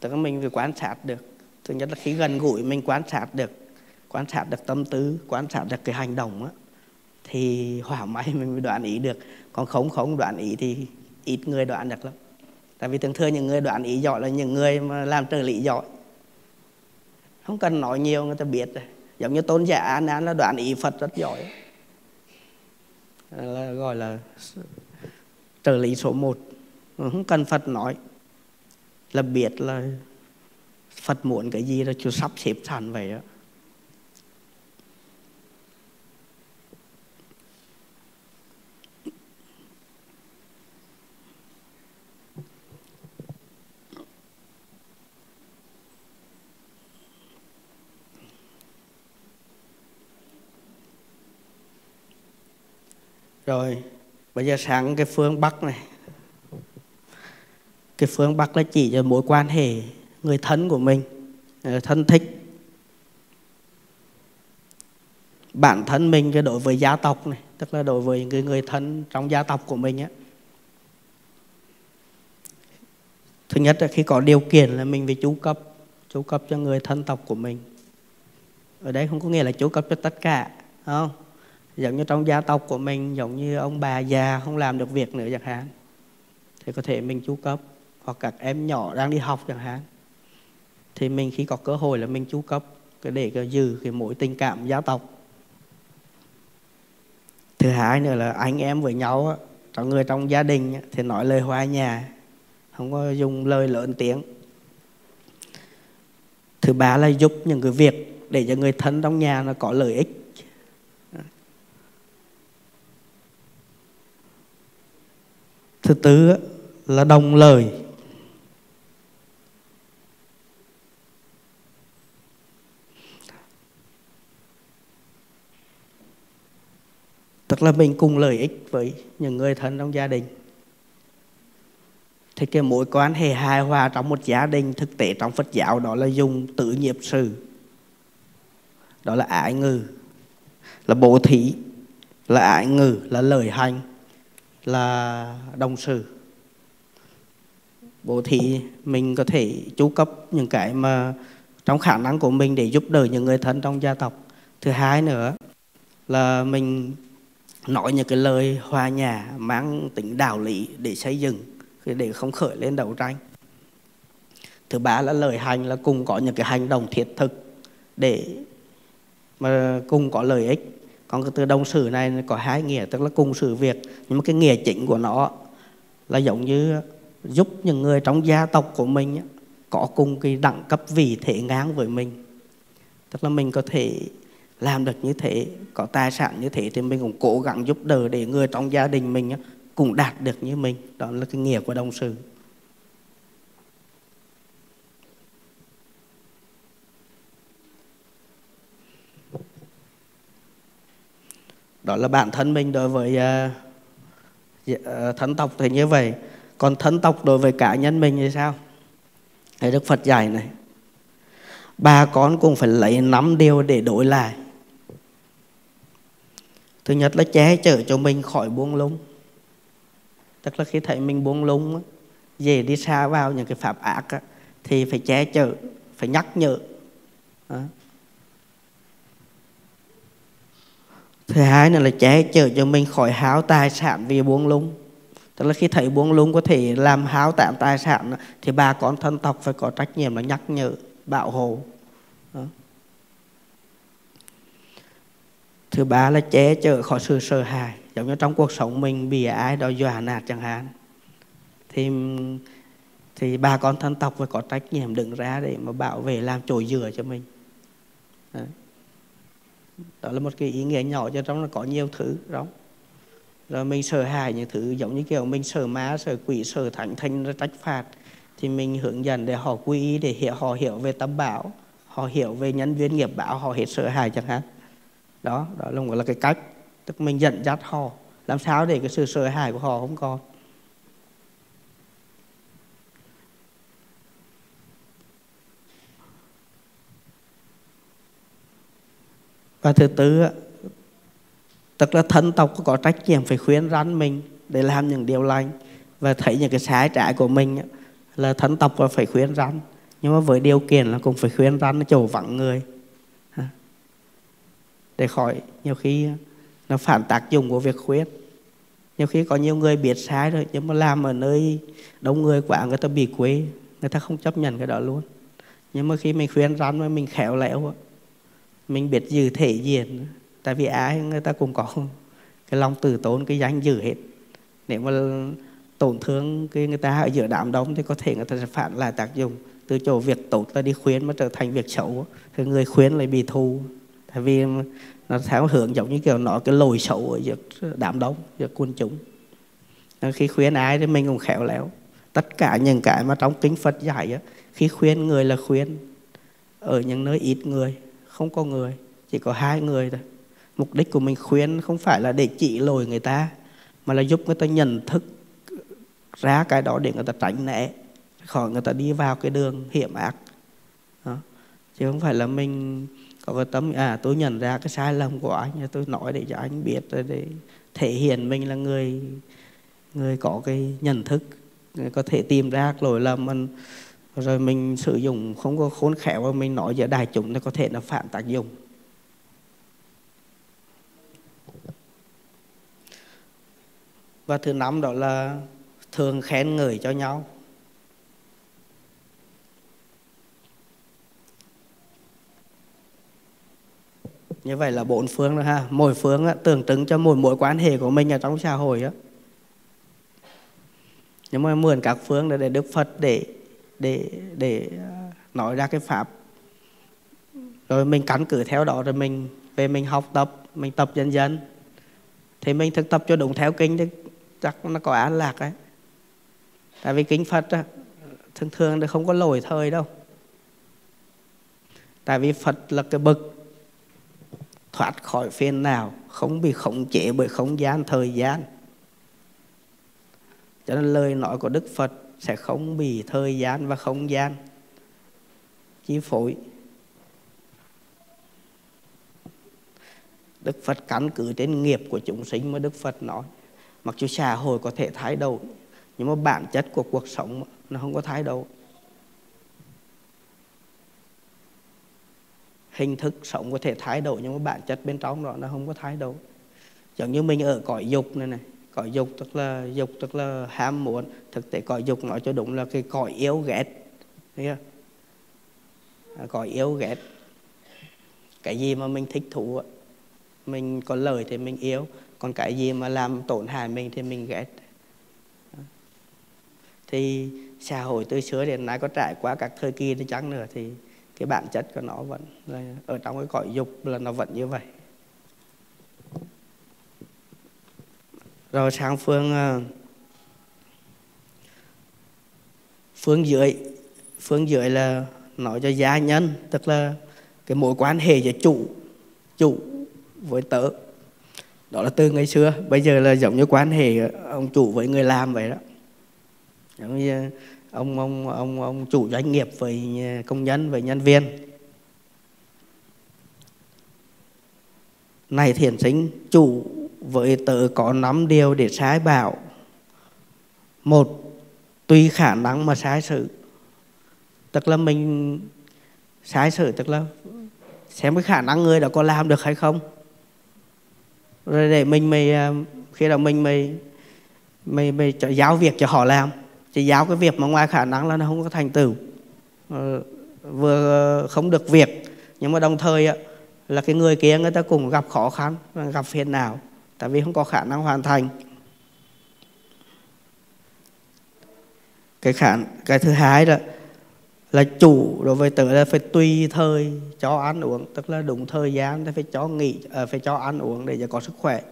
Tức là mình phải quan sát được. Thứ nhất là khi gần gũi mình quan sát được, quan sát được tâm tư, quan sát được cái hành động á, thì hỏa máy mình mới đoán ý được. Còn không không đoán ý thì ít người đoán được lắm. Tại vì thường thường những người đoán ý giỏi là những người mà làm trợ lý giỏi. Không cần nói nhiều, người ta biết rồi. Giống như tôn giả an an là đoán ý phật rất giỏi. Là gọi là trợ lý số một. Không cần phật nói. Là biết là phật muốn cái gì là chú sắp xếp sẵn vậy đó. Rồi, bây giờ sang cái phương Bắc này. Cái phương Bắc là chỉ cho mối quan hệ người thân của mình, thân thích. bản thân mình cái đối với gia tộc này tức là đối với người người thân trong gia tộc của mình á thứ nhất là khi có điều kiện là mình phải chú cấp chú cấp cho người thân tộc của mình ở đây không có nghĩa là chú cấp cho tất cả không giống như trong gia tộc của mình, giống như ông bà già không làm được việc nữa chẳng hạn. Thì có thể mình chu cấp, hoặc các em nhỏ đang đi học chẳng hạn. Thì mình khi có cơ hội là mình chu cấp để giữ cái mối tình cảm gia tộc. Thứ hai nữa là anh em với nhau trong người trong gia đình thì nói lời hoa nhà không có dùng lời lớn tiếng. Thứ ba là giúp những cái việc để cho người thân trong nhà nó có lợi ích. Thứ tư là đồng lời. Tức là mình cùng lợi ích với những người thân trong gia đình. Thì cái mối quan hệ hài hòa trong một gia đình thực tế trong Phật giáo đó là dùng tự nghiệp sự. Đó là ái ngữ, là bố thí, là ái ngữ, là lời hành là đồng sự. Bố thí mình có thể chú cấp những cái mà trong khả năng của mình để giúp đỡ những người thân trong gia tộc. Thứ hai nữa là mình nói những cái lời hòa nhã, mang tính đạo lý để xây dựng, để không khởi lên đấu tranh. Thứ ba là lời hành, là cùng có những cái hành động thiết thực để mà cùng có lợi ích còn cái từ đồng sự này có hai nghĩa, tức là cùng sự việc. Nhưng mà cái nghĩa chính của nó là giống như giúp những người trong gia tộc của mình có cùng cái đẳng cấp vị thế ngang với mình. Tức là mình có thể làm được như thế, có tài sản như thế thì mình cũng cố gắng giúp đỡ để người trong gia đình mình cũng đạt được như mình. Đó là cái nghĩa của đồng sự đó là bản thân mình đối với uh, thân tộc thì như vậy. Còn thân tộc đối với cá nhân mình thì sao? Thì đức phật dạy này ba con cũng phải lấy năm điều để đổi lại. Thứ nhất là che chở cho mình khỏi buông lung. Tức là khi thấy mình buông lung về đi xa vào những cái pháp ác thì phải che chở phải nhắc nhở đó thứ hai nữa là che chở cho mình khỏi háo tài sản vì buông lung tức là khi thấy buông lung có thể làm háo tạm tài sản thì bà con thân tộc phải có trách nhiệm là nhắc nhở, bảo hộ đó. thứ ba là che chở khỏi sự sợ hãi, giống như trong cuộc sống mình bị ai đó dọa nạt chẳng hạn thì thì bà con thân tộc phải có trách nhiệm đứng ra để mà bảo vệ, làm chỗ dựa cho mình Đấy đó là một cái ý nghĩa nhỏ, cho trong nó có nhiều thứ đó rồi mình sợ hãi những thứ giống như kiểu mình sợ má sợ quỷ, sợ thánh thanh trách phạt. Thì mình hướng dẫn để họ quy y, để hiểu, họ hiểu về tâm bảo, họ hiểu về nhân viên nghiệp bảo họ hết sợ hãi chẳng hạn. Đó đó là một là cái cách. Tức mình dẫn dắt họ. Làm sao để cái sự sợ hãi của họ không còn? Và thứ tư tức là thân tộc có trách nhiệm phải khuyên răn mình để làm những điều lành. Và thấy những cái sai trái của mình là thân tộc phải khuyên răn. Nhưng mà với điều kiện là cũng phải khuyên răn nó chỗ vắng người. Để khỏi nhiều khi nó phản tác dụng của việc khuyên. Nhiều khi có nhiều người biết sai rồi, nhưng mà làm ở nơi đông người quá, người ta bị quê, người ta không chấp nhận cái đó luôn. Nhưng mà khi mình khuyên răn mà mình khéo léo mình biết giữ thể diện. Tại vì ai người ta cũng có cái lòng từ tốn cái danh dự hết. Nếu mà tổn thương cái người ta ở giữa đám đông thì có thể người ta sẽ phản lại tác dụng. Từ chỗ việc tốt là đi khuyên mà trở thành việc xấu. Thì người khuyên lại bị thù. Tại vì nó theo hướng giống như kiểu nó cái lồi xấu ở giữa đám đông giữa quân chúng. Khi khuyên ai thì mình cũng khéo léo. Tất cả những cái mà trong kinh Phật dạy á, khi khuyên người là khuyên. Ở những nơi ít người không có người, chỉ có hai người thôi. Mục đích của mình khuyên không phải là để chỉ lồi người ta, mà là giúp người ta nhận thức ra cái đó để người ta tránh né, khỏi người ta đi vào cái đường hiểm ác. Đó. chứ không phải là mình có cái tâm à tôi nhận ra cái sai lầm của anh tôi nói để cho anh biết để thể hiện mình là người người có cái nhận thức, người có thể tìm ra lỗi lầm. Mình rồi mình sử dụng không có khốn khéo và mình nói giữa đại chúng thì có thể là phản tác dụng. Và thứ năm đó là thường khen ngợi cho nhau. Như vậy là bốn phương rồi ha. Mỗi phương á, tưởng trưng cho mỗi mối quan hệ của mình ở trong xã hội á. Nhưng mà mượn các phương để đức phật để để để ờ, nói ra cái pháp. Rồi mình căn cứ theo đó rồi mình về mình học tập mình tập dần dần. Thì mình thực tập cho đúng theo kinh thì chắc nó có an lạc ấy. Tại vì kinh phật á, thường thường thì không có lỗi thời đâu. Tại vì phật là cái bậc thoát khỏi phiền nào không bị khống chế bởi không gian thời gian. Cho nên lời nói của đức phật sẽ không bị thời gian và không gian chi phối. Đức phật căn cứ trên nghiệp của chúng sinh mà đức phật nói. Mặc dù xã hội có thể thay đổi, nhưng mà bản chất của cuộc sống nó không có thay đổi. Hình thức sống có thể thay đổi, nhưng mà bản chất bên trong đó nó không có thay đổi. Giống như mình ở cõi dục này này cõi dục tức là dục tức là ham muốn. Thực tế cõi dục nói cho đúng là cái cõi yếu ghét. Thấy chưa? À, cõi yếu ghét. Cái gì mà mình thích thú mình có lời thì mình yếu còn cái gì mà làm tổn hại mình thì mình ghét. Thì xã hội từ xưa đến nay có trải qua các thời kỳ thì chăng nữa thì cái bản chất của nó vẫn là ở trong cái cõi dục là nó vẫn như vậy. Rồi sang phương ờ, phương dưới. Phương dưới là nói cho gia nhân, tức là cái mối quan hệ giữa chủ chủ với tớ. Đó là từ ngày xưa. Bây giờ là giống như quan hệ ông chủ với người làm vậy đó. Giống như ông ông ông ông chủ doanh nghiệp với ờ, công nhân, với nhân viên. Này thiền sinh, chủ với tớ có năm điều để sai bảo. Một, tùy khả năng mà sai sự. Tức là mình sai sự, tức là xem cái khả năng người đó có làm được hay không. Rồi để mình mày khi nào mình mày mày mày cho giáo việc cho họ làm. Chỉ giáo cái việc mà ngoài khả năng là nó không có thành tựu. Ờ, vừa không được việc, nhưng mà đồng thời là cái người kia người ta cũng gặp khó khăn, gặp phiền não tại vì không có khả năng hoàn thành. Cái khả cái thứ hai là là chủ đối với tự là phải tùy thời cho ăn uống tức là đúng thời gian phải cho nghỉ ờ, phải cho ăn uống để cho có sức khỏe.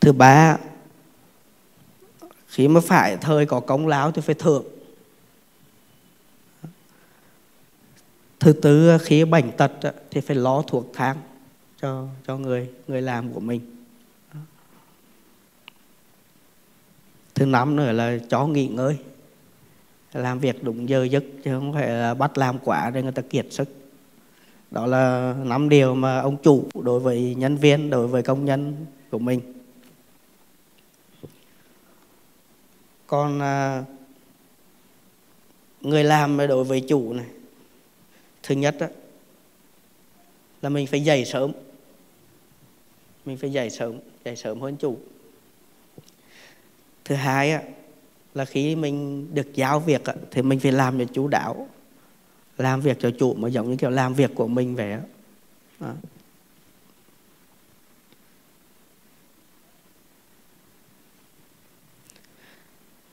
Thứ ba khi mà phải thời có công lao thì phải thưởng. Thứ tư khi bệnh tật thì phải lo thuộc thang cho cho người người làm của mình. Thứ năm nữa là cho nghỉ ngơi. Làm việc đúng giờ giấc chứ không phải là bắt làm quả để người ta kiệt sức. Đó là năm điều mà ông chủ đối với nhân viên đối với công nhân của mình. Còn à, người làm đối với chủ này thứ nhất đó, là mình phải dậy sớm mình phải dậy sớm dậy sớm hơn chủ. Thứ hai á, là khi mình được giao việc thì mình phải làm cho chú đáo. Làm việc cho chủ mà giống như kiểu làm việc của mình vậy đó.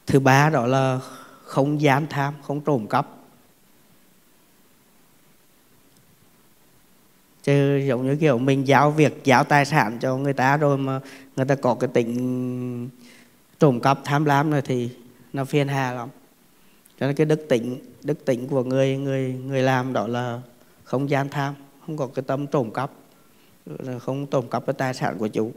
thứ ba đó là không gian tham không trộm cắp. Chứ giống như kiểu mình giao việc, giao tài sản cho người ta rồi mà người ta có cái tính trộm cắp, tham lam này thì nó phiền hà lắm. Cho nên cái đức tính đức tính của người người người làm đó là không gian tham, không có cái tâm trộm cắp không trộm cắp cái tài sản của chủ.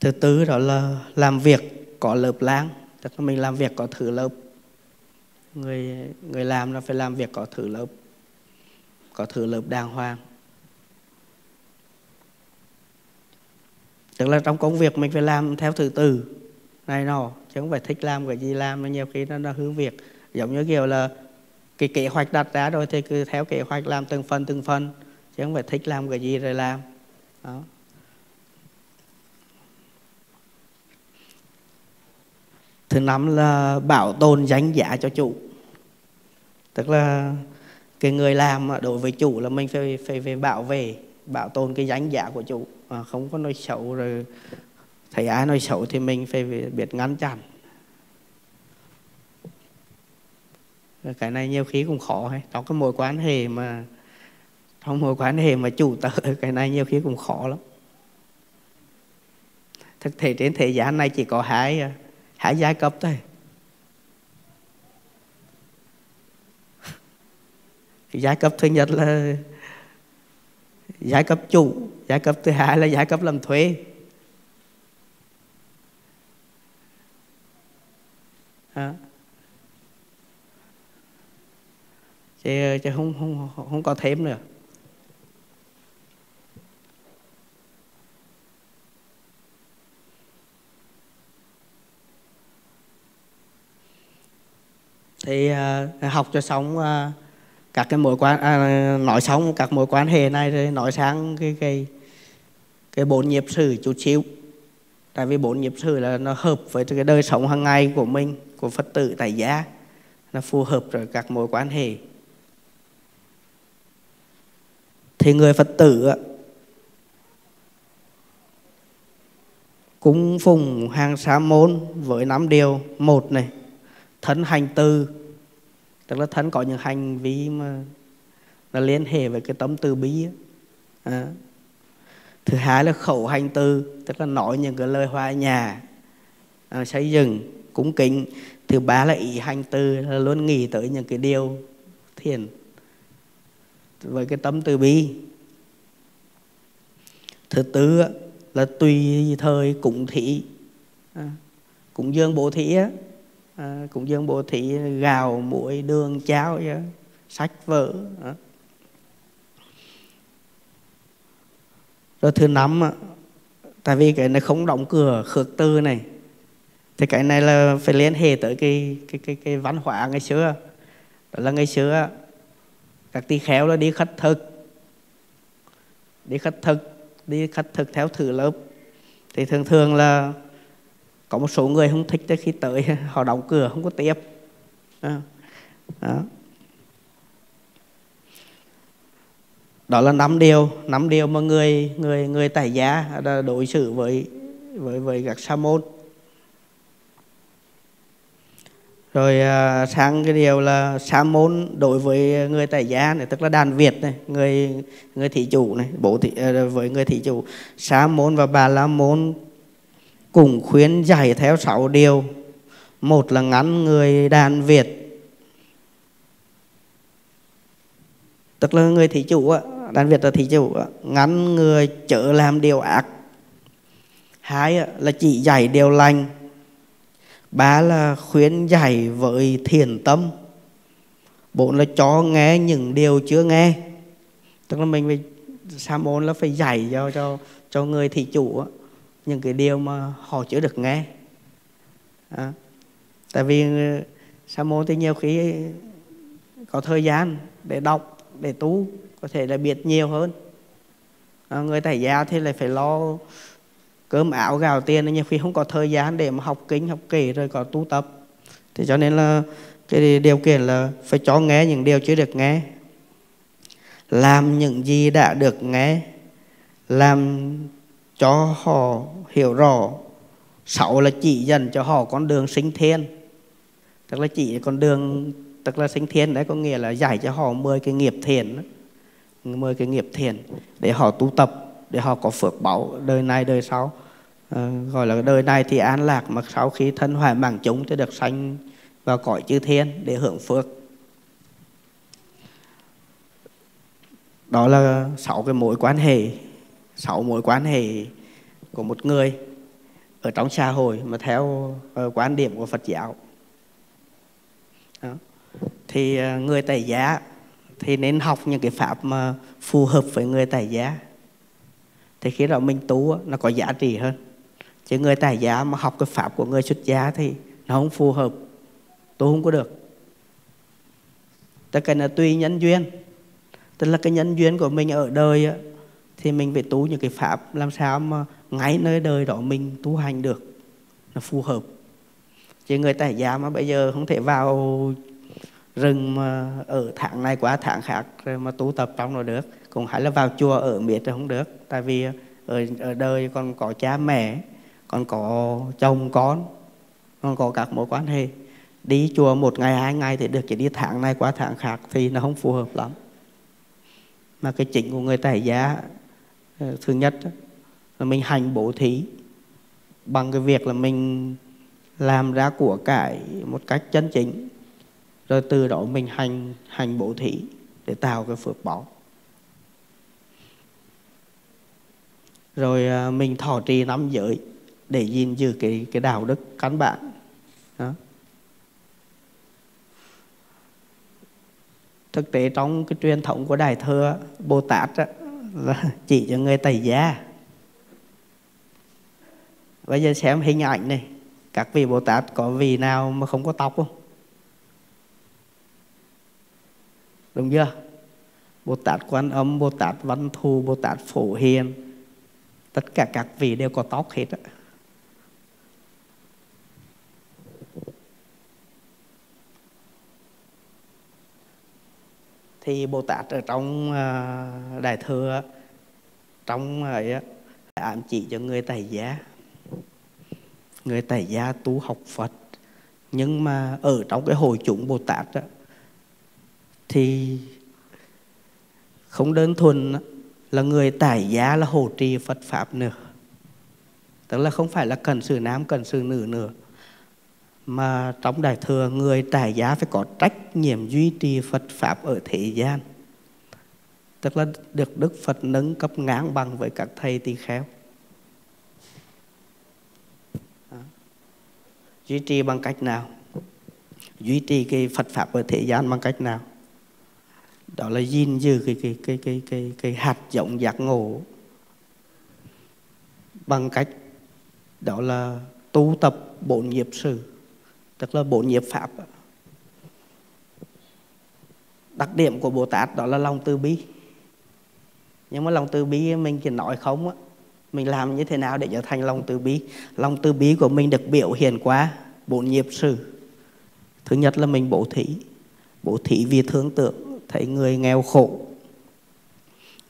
Thứ tư đó là làm việc có lớp lang, tức là mình làm việc có thử lớp người người làm là phải làm việc có thử lớp, có thử lớp đàng hoàng. Tức là trong công việc mình phải làm theo thứ tự. Này nọ, chứ không phải thích làm cái gì làm, mà nhiều khi nó nó hư việc. Giống như kiểu là cái kế hoạch đặt ra rồi thì cứ theo kế hoạch làm từng phần từng phần, chứ không phải thích làm cái gì rồi làm. Đó. Thứ năm là bảo tồn danh giá cho chủ. Tức là cái người làm đối với chủ là mình phải phải phải bảo vệ bảo tồn cái danh giá của chủ. À, không có nói xấu rồi thấy ai nói xấu thì mình phải biết ngăn chặn. Cái này nhiều khi cũng khó hay trong cái mối quan hệ mà trong mối quan hệ mà chủ tớ cái này nhiều khi cũng khó lắm. Thực thể trên thế gian này chỉ có hai à hãy giải cấp thôi. Giai cấp thứ nhất là giai cấp chủ giai cấp thứ hai là giai cấp làm thuê. À. chứ, chứ không, không, không có thêm nữa. Thì uh, học cho xong uh, các cái mối quan à, nói xong các mối quan hệ này rồi nói sang cái cái cái bốn nhịp sử chút xíu. Tại vì bốn nhịp sử là nó hợp với cái đời sống hàng ngày của mình của phật tử tại gia. Nó phù hợp với các mối quan hệ. Thì người phật tử cúng phùng hàng sa môn với năm điều một này thân hành từ. Tức là thân có những hành vi mà nó liên hệ với cái tâm từ bi à. thứ hai là khẩu hành từ tức là nói những cái lời hoa nhà à, xây dựng cúng kính. Thứ ba là ý hành từ là luôn nghĩ tới những cái điều thiền với cái tâm từ bi. Thứ tư là tùy thời cũng thị à, cũng dương bố thị á à, cũng dân bộ thị ờ, gạo muối đường cháo sách vở à. rồi thứ năm tại vì cái này không đóng cửa khước tư này. Thì cái này là phải liên hệ tới cái cái cái cái văn hóa ngày xưa. Đó là ngày xưa các tỳ khéo là đi khất thực. Đi khất thực đi khất thực theo thử lớp. Thì thường thường là có một số người không thích tới khi tới họ đóng cửa không có tiếp đó. đó. đó là năm điều năm điều mà người người người tài giá đối xử với với với các sa môn rồi à, sang cái điều là sa môn đối với người tại gia này tức là đàn việt này người người thị chủ này bố thị à, với người thị chủ sa môn và bà la môn cũng khuyến dạy theo sáu điều. Một là ngắn người đàn việt. Tức là người thị chủ đàn việt là thị chủ ngắn người chớ làm điều ác. Hai là chỉ dạy điều lành. Ba là khuyến dạy với thiền tâm. Bốn là cho nghe những điều chưa nghe. Tức là mình phải sa môn là phải dạy cho cho cho người thị chủ những cái điều mà họ chưa được nghe. À, tại vì ờ, sa môn thì nhiều khi có thời gian để đọc để tu có thể là biết nhiều hơn. À, người tại gia thì lại phải lo cơm áo gạo tiền nhiều khi không có thời gian để mà học kinh học kỹ rồi có tu tập. Thì cho nên là cái điều kiện là phải cho nghe những điều chưa được nghe. Làm những gì đã được nghe. Làm cho họ hiểu rõ. Sáu là chỉ dẫn cho họ con đường sinh thiên. Tức là chỉ con đường tức là sinh thiên đấy có nghĩa là dạy cho họ 10 cái nghiệp thiền 10 cái nghiệp thiền để họ tu tập để họ có phước báo đời này đời sau. À, gọi là đời này thì an lạc mà sau khi thân hoại mạng chúng thì được sanh vào cõi chư thiên để hưởng phước. Đó là sáu cái mối quan hệ sáu mối quan hệ của một người ở trong xã hội mà theo uh, quan điểm của Phật giáo. Đó. thì uh, người tại giá thì nên học những cái pháp mà phù hợp với người tại giá thì khi đó mình tu nó có giá trị hơn. Chứ người tại giá mà học cái pháp của người xuất gia thì nó không phù hợp. Tu không có được. Tất cả là tùy nhân duyên. Tức là cái nhân duyên của mình ở đời á, thì mình phải tu những cái pháp làm sao mà ngay nơi đời đó mình tu hành được. Nó phù hợp. Chứ người tại gia mà bây giờ không thể vào rừng mà ở tháng này qua tháng khác rồi mà tu tập trong nó được. Cũng hay là vào chùa ở miệt rồi không được. Tại vì ở ở đời còn có cha mẹ, còn có chồng con, còn có các mối quan hệ. Đi chùa một ngày, hai ngày thì được chỉ đi tháng này qua tháng khác thì nó không phù hợp lắm. Mà cái chính của người tại gia Ờ, thứ nhất là mình hành bố thí. Bằng cái việc là mình làm ra của cải một cách chân chính, rồi từ đó mình hành hành bố thí để tạo cái phước báo. Rồi à, mình thọ trì năm giới để gìn giữ cái cái đạo đức căn bản. Đó. thực tế trong cái truyền thống của đại thừa bồ tát là chỉ cho người tẩy da bây giờ xem hình ảnh này. Các vị bồ tát có vị nào mà không có tóc không? Đúng chưa? Bồ tát quan âm, bồ tát văn thù, bồ tát phổ hiền, tất cả các vị đều có tóc hết á. Thì bồ tát ở trong ờ, đại thừa trong ấy ám chỉ cho người tại gia người tại gia tu học phật nhưng mà ở trong cái hội chúng bồ tát đó, thì không đơn thuần là người tài gia là hộ trì Phật Pháp nữa. Tức là không phải là cần sự nam, cần sự nữ nữa. Mà trong Đại Thừa, người tài giá phải có trách nhiệm duy trì Phật Pháp ở thế gian. Tức là được Đức Phật nâng cấp ngang bằng với các thầy tỳ kheo. Duy trì bằng cách nào? Duy trì cái Phật Pháp ở thế gian bằng cách nào? đó là gìn giữ cái cái cái cái cái cái hạt giống giác ngộ bằng cách đó là tu tập bổn nghiệp sự tức là bổn nghiệp pháp. Đặc điểm của bồ tát đó là lòng từ bi. Nhưng mà lòng từ bi mình chỉ nói không á. Mình làm như thế nào để trở thành lòng từ bi? Lòng từ bi của mình được biểu hiện qua bổn nghiệp sự. Thứ nhất là mình bổ thí. Bổ thí vì thương tượng, thấy người nghèo khổ.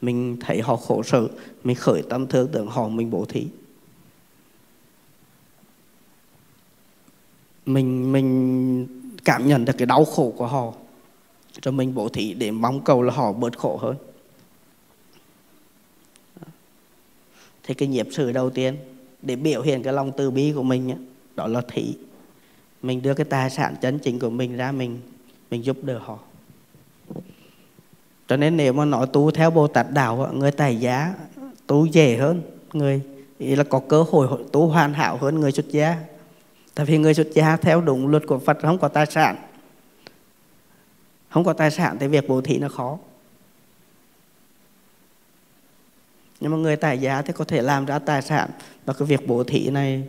Mình thấy họ khổ sở, mình khởi tâm thương tưởng họ, mình bố thí. Mình mình cảm nhận được cái đau khổ của họ cho mình bố thí để mong cầu là họ bớt khổ hơn. Thì cái nghiệp sự đầu tiên để biểu hiện cái lòng từ bi của mình đó là thị mình đưa cái tài sản chân chính của mình ra mình mình giúp đỡ họ. Cho nên nếu mà nói tu theo Bồ Tát Đạo người tài giá tu dễ hơn, người ý là có cơ hội tu hoàn hảo hơn người xuất gia tại vì người xuất gia theo đúng luật của Phật không có tài sản. Không có tài sản thì việc bố thí nó khó. Nhưng mà người tài giá thì có thể làm ra tài sản. Và cái việc bố thí này,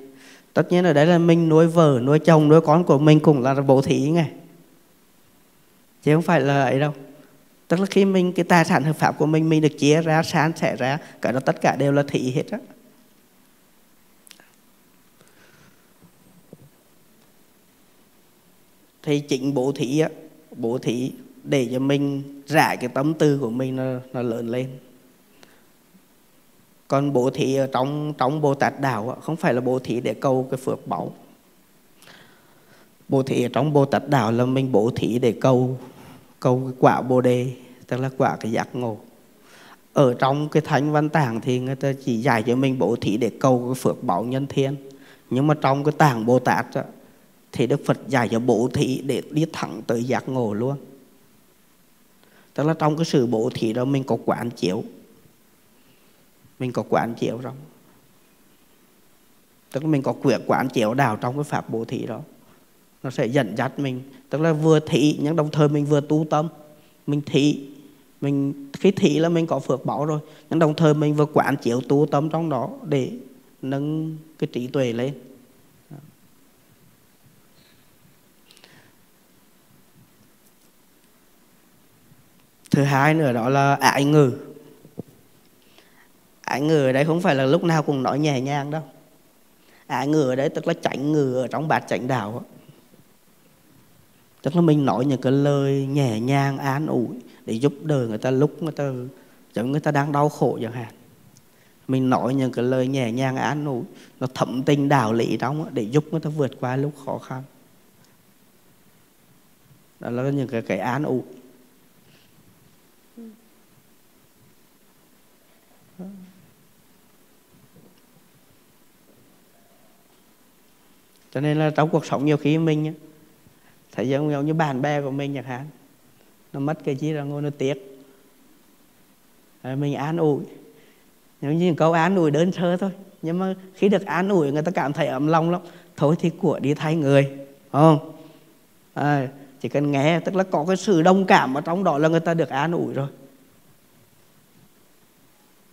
tất nhiên ở đấy là mình nuôi vợ, nuôi chồng, nuôi con của mình cũng là bố thí ngay chứ không phải là ấy đâu. Tức là khi mình, cái tài sản hợp pháp của mình mình được chia ra sáng sẻ ra, cả đó tất cả đều là thị hết á. Thì chính bố thí á bố thí để cho mình rải cái tâm tư của mình nó, nó lớn lên. Còn bố thí ở trong trong bồ tát đạo á, không phải là bố thí để cầu cái phước báu. Bố thí ở trong bồ tát đạo là mình bố thí để cầu cầu quả bồ đề tức là quả cái giác ngộ. Ở trong cái thánh văn tạng thì người ta chỉ dạy cho mình bố thí để cầu cái phước báo nhân thiên. Nhưng mà trong cái tạng bồ tát đó, thì đức phật dạy cho bố thí để đi thẳng tới giác ngộ luôn. Tức là trong cái sự bố thí đó mình có quán chiếu. Mình có quán chiếu trong tức là mình có quyền quán chiếu đạo trong cái pháp bố thí đó. Nó sẽ dẫn dắt mình. Tức là vừa thị nhưng đồng thời mình vừa tu tâm. Mình thị mình, khi thị là mình có phước báo rồi. Nhưng đồng thời mình vừa quán chiếu tu tâm trong đó để nâng cái trí tuệ lên. Thứ hai nữa đó là ái ngữ. Ái ngữ ở đây không phải là lúc nào cũng nói nhẹ nhàng đâu. Ái ngữ ở đấy tức là chánh ngữ ở trong bát chánh đạo tức là mình nói những cái lời nhẹ nhàng, an ủi để giúp đỡ người ta lúc người ta, giống người ta đang đau khổ chẳng hạn. Mình nói những cái lời nhẹ nhàng, an ủi, nó thẩm tình đạo lý trong để giúp người ta vượt qua lúc khó khăn. Đó là những cái cái an ủi. Cho nên là trong cuộc sống nhiều khi mình thấy giống, giống như bạn bè của mình chẳng hạn nó mất cái gì là ngồi nó tiếc. Rồi mình an ủi. Giống như câu an ủi đơn sơ thôi nhưng mà khi được an ủi người ta cảm thấy ấm lòng lắm thôi thì của đi thay người không? À, chỉ cần nghe tức là có cái sự đồng cảm ở trong đó là người ta được an ủi rồi.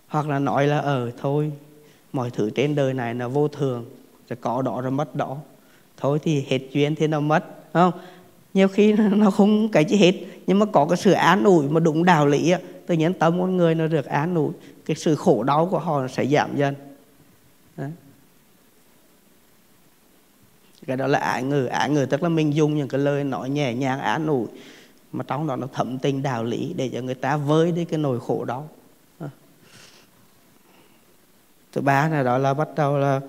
Hoặc là nói là ở ờ, thôi mọi thứ trên đời này là vô thường sẽ có đó rồi mất đó thôi thì hết duyên thì nó mất không? Nhiều khi nó không cái gì hết, nhưng mà có cái sự án ủi mà đúng đạo lý tự nhiên tâm con người nó được án ủi, cái sự khổ đau của họ sẽ giảm dần. Đấy. cái đó là ái ngữ. Ái ngữ tức là mình dùng những cái lời nói nhẹ nhàng án ủi, mà trong đó nó thẩm tình đạo lý để cho người ta vơi đi cái nỗi khổ đau thứ ba là đó là bắt đầu là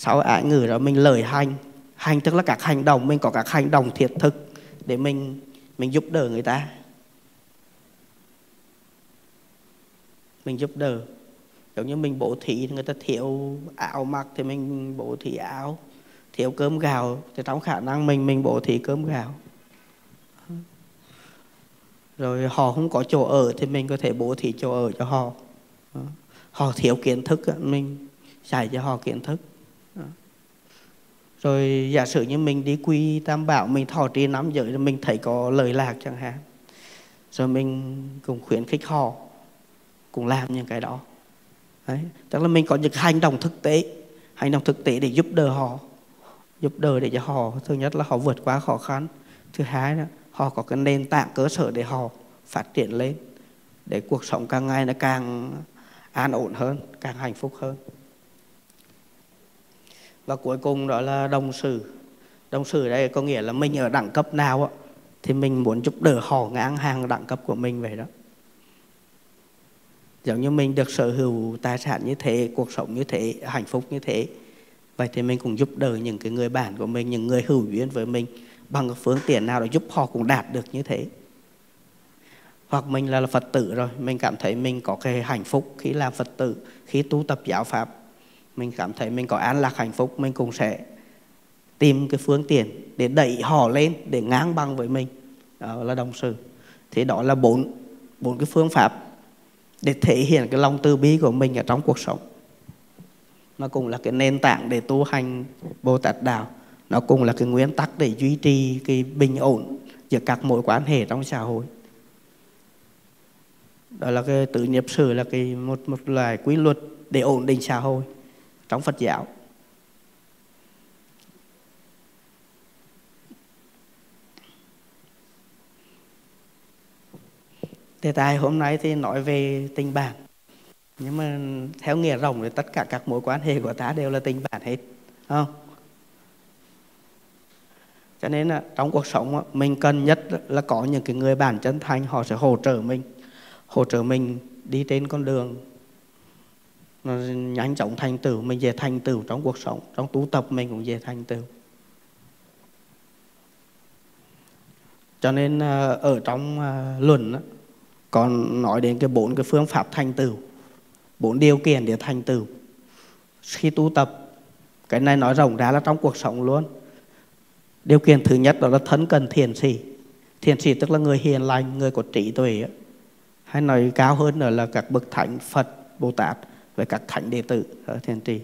sau ái ngữ đó, mình lời hành. Hành tức là các hành động, mình có các hành động thiết thực để mình mình giúp đỡ người ta. Mình giúp đỡ. Giống như mình bổ thí, người ta thiếu áo mặc thì mình bổ thí áo thiếu cơm gạo thì trong khả năng mình mình bổ thí cơm gạo. Rồi họ không có chỗ ở thì mình có thể bố thí chỗ ở cho họ. Họ thiếu kiến thức mình dạy cho họ kiến thức rồi giả sử như mình đi quy tam bảo, mình thọ trì năm giới mình thấy có lời lạc chẳng hạn. Rồi mình cũng khuyến khích họ cũng làm những cái đó. Đấy. tức là mình có những hành động thực tế, hành động thực tế để giúp đỡ họ, giúp đỡ để cho họ. Thứ nhất là họ vượt qua khó khăn. Thứ hai là họ có cái nền tảng cơ sở để họ phát triển lên, để cuộc sống càng ngày nó càng an ổn hơn, càng hạnh phúc hơn và cuối cùng đó là đồng sự. Đồng sự đây có nghĩa là mình ở đẳng cấp nào thì mình muốn giúp đỡ họ ngang hàng đẳng cấp của mình vậy đó. Giống như mình được sở hữu tài sản như thế, cuộc sống như thế, hạnh phúc như thế, vậy thì mình cũng giúp đỡ những cái người bạn của mình, những người hữu duyên với mình bằng cái phương tiện nào để giúp họ cũng đạt được như thế. Hoặc mình là phật tử rồi, mình cảm thấy mình có cái hạnh phúc khi làm phật tử, khi tu tập giáo pháp mình cảm thấy mình có an lạc, hạnh phúc, mình cũng sẽ tìm cái phương tiện để đẩy họ lên, để ngang bằng với mình. Đó là đồng sự. Thì đó là bốn bốn cái phương pháp để thể hiện cái lòng từ bi của mình ở trong cuộc sống. Nó cũng là cái nền tảng để tu hành Bồ Tát đạo. Nó cũng là cái nguyên tắc để duy trì cái bình ổn giữa các mối quan hệ trong xã hội. Đó là cái tự nghiệp sử là cái một một loại quy luật để ổn định xã hội trong Phật giáo. Đề tài hôm nay thì nói về tình bạn. Nhưng mà theo nghĩa rộng thì tất cả các mối quan hệ của ta đều là tình bạn hết không? Cho nên là trong cuộc sống mình cần nhất là có những cái người bạn chân thành, họ sẽ hỗ trợ mình, hỗ trợ mình đi trên con đường nó nhanh chóng thành tựu, mình về thành tựu trong cuộc sống, trong tu tập mình cũng về thành tựu. Cho nên à, ở trong à, luận luận còn nói đến cái bốn cái phương pháp thành tựu, bốn điều kiện để thành tựu. Khi tu tập, cái này nói rộng ra là trong cuộc sống luôn. Điều kiện thứ nhất đó là thân cần thiền sĩ. Thiền sĩ tức là người hiền lành, người có trí tuệ hay nói cao hơn nữa là các bậc thánh phật, bồ tát với các thánh đệ tử ở thiền trì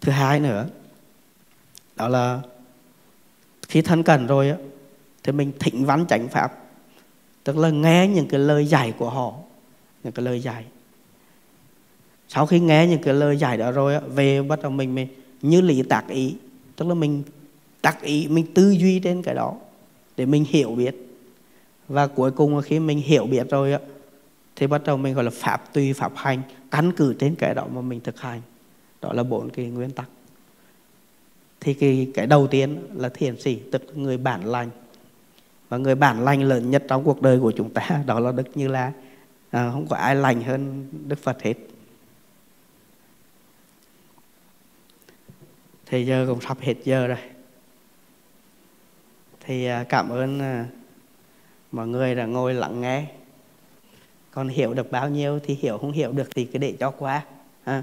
thứ hai nữa, đó là khi thân cần rồi á, thì mình thịnh văn chánh pháp. Tức là nghe những cái lời dạy của họ, những cái lời dạy. Sau khi nghe những cái lời dạy đó rồi á, về bắt đầu mình mình như lý tác ý. Tức là mình tác ý, mình tư duy trên cái đó để mình hiểu biết. Và cuối cùng khi mình hiểu biết rồi á, thì bắt đầu mình gọi là pháp tùy, pháp hành căn cứ trên cái đó mà mình thực hành. Đó là bốn cái nguyên tắc. Thì cái cái đầu tiên là thiền sĩ tức là người bản lành. Và người bản lành lớn nhất trong cuộc đời của chúng ta đó là đức như là à, không có ai lành hơn đức phật hết. Thì giờ cũng sắp hết giờ rồi. Thì à, cảm ơn à, mọi người đã ngồi lắng nghe còn hiểu được bao nhiêu thì hiểu không hiểu được thì cứ để cho qua à.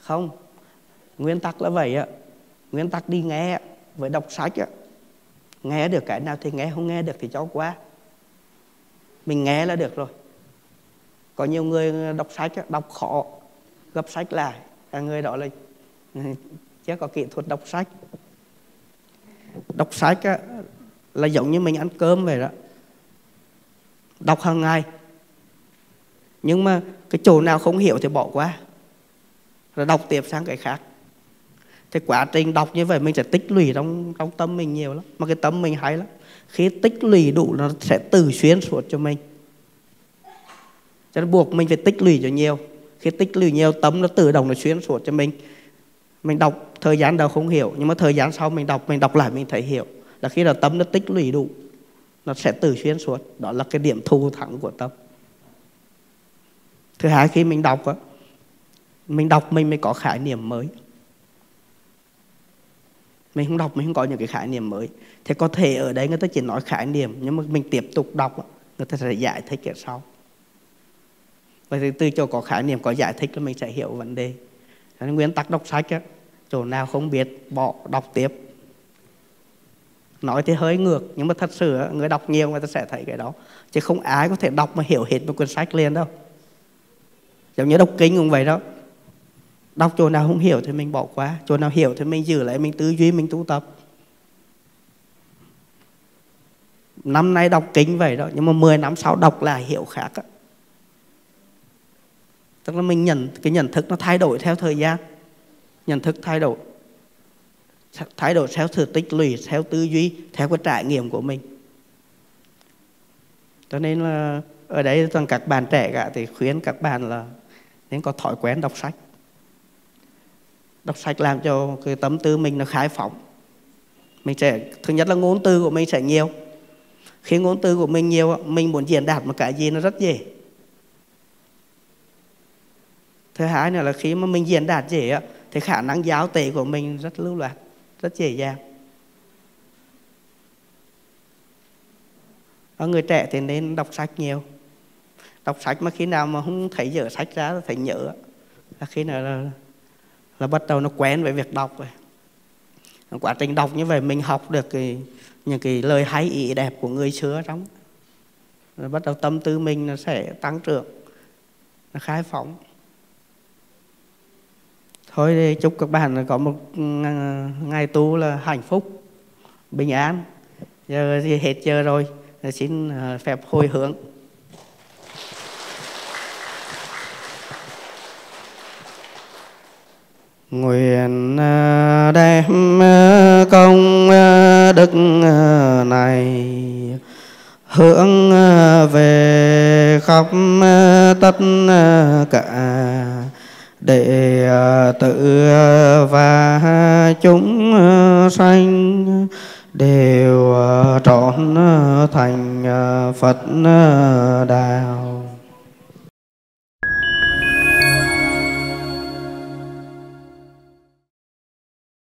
không nguyên tắc là vậy ạ nguyên tắc đi nghe với đọc sách ạ nghe được cái nào thì nghe không nghe được thì cho qua. Mình nghe là được rồi. Có nhiều người đọc sách đọc khó gấp sách lại à, người đó là chưa có kỹ thuật đọc sách. Đọc sách là giống như mình ăn cơm vậy đó. Đọc hàng ngày nhưng mà cái chỗ nào không hiểu thì bỏ qua. Rồi đọc tiếp sang cái khác. Thì quá trình đọc như vậy mình sẽ tích lũy trong trong tâm mình nhiều lắm. Mà cái tâm mình hay lắm. Khi tích lũy đủ nó sẽ từ xuyên suốt cho mình. Cho nên buộc mình phải tích lũy cho nhiều. Khi tích lũy nhiều, tâm nó tự động nó xuyên suốt cho mình. Mình đọc, thời gian đầu không hiểu. Nhưng mà thời gian sau mình đọc mình đọc lại mình thấy hiểu. Là khi là tâm nó tích lũy đủ, nó sẽ từ xuyên suốt. Đó là cái điểm thu thắng của tâm thứ hai, khi mình đọc á, mình đọc mình mới có khái niệm mới. Mình không đọc, mình không có những cái khái niệm mới. Thì có thể ở đây người ta chỉ nói khái niệm, nhưng mà mình tiếp tục đọc người ta sẽ giải thích cái sau. Vậy thì từ chỗ có khái niệm có giải thích là mình sẽ hiểu vấn đề. Nên nguyên tắc đọc sách á, chỗ nào không biết, bỏ, đọc tiếp. Nói thì hơi ngược, nhưng mà thật sự người đọc nhiều người ta sẽ thấy cái đó. Chứ không ai có thể đọc mà hiểu hết một cuốn sách liền đâu giống như đọc kinh cũng vậy đó. Đọc chỗ nào không hiểu thì mình bỏ qua, chỗ nào hiểu thì mình giữ lại, mình tư duy, mình tu tập. Năm nay đọc kinh vậy đó, nhưng mà 10 năm sau đọc là hiểu khác đó. tức là mình nhận, cái nhận thức nó thay đổi theo thời gian. Nhận thức thay đổi. Thay đổi theo sự tích lũy, theo tư duy, theo cái trải nghiệm của mình. Cho nên là ở đây toàn các bạn trẻ cả thì khuyến các bạn là nên có thói quen đọc sách. Đọc sách làm cho cái tâm tư mình nó khai phóng. Mình sẽ, thứ nhất là ngôn từ của mình sẽ nhiều. Khi ngôn từ của mình nhiều, mình muốn diễn đạt một cái gì nó rất dễ. Thứ hai nữa là khi mà mình diễn đạt dễ thì khả năng giáo tế của mình rất lưu loát, rất dễ dàng. Ở người trẻ thì nên đọc sách nhiều đọc sách mà khi nào mà không thấy dở sách ra thấy nhớ. Là khi nào là, là bắt đầu nó quen với việc đọc rồi. Quá trình đọc như vậy mình học được cái, những cái lời hay ý đẹp của người xưa trong. Rồi bắt đầu tâm tư mình nó sẽ tăng trưởng nó khai phóng. Thôi thì chúc các bạn có một ừ, ngày tu là hạnh phúc bình an. Giờ thì hết giờ rồi. Xin ờ, phép hồi hướng. Nguyện à, đem à, công à, đức này hướng về khắp tất cả để tử tự và chúng sanh đều trọn thành Phật đạo.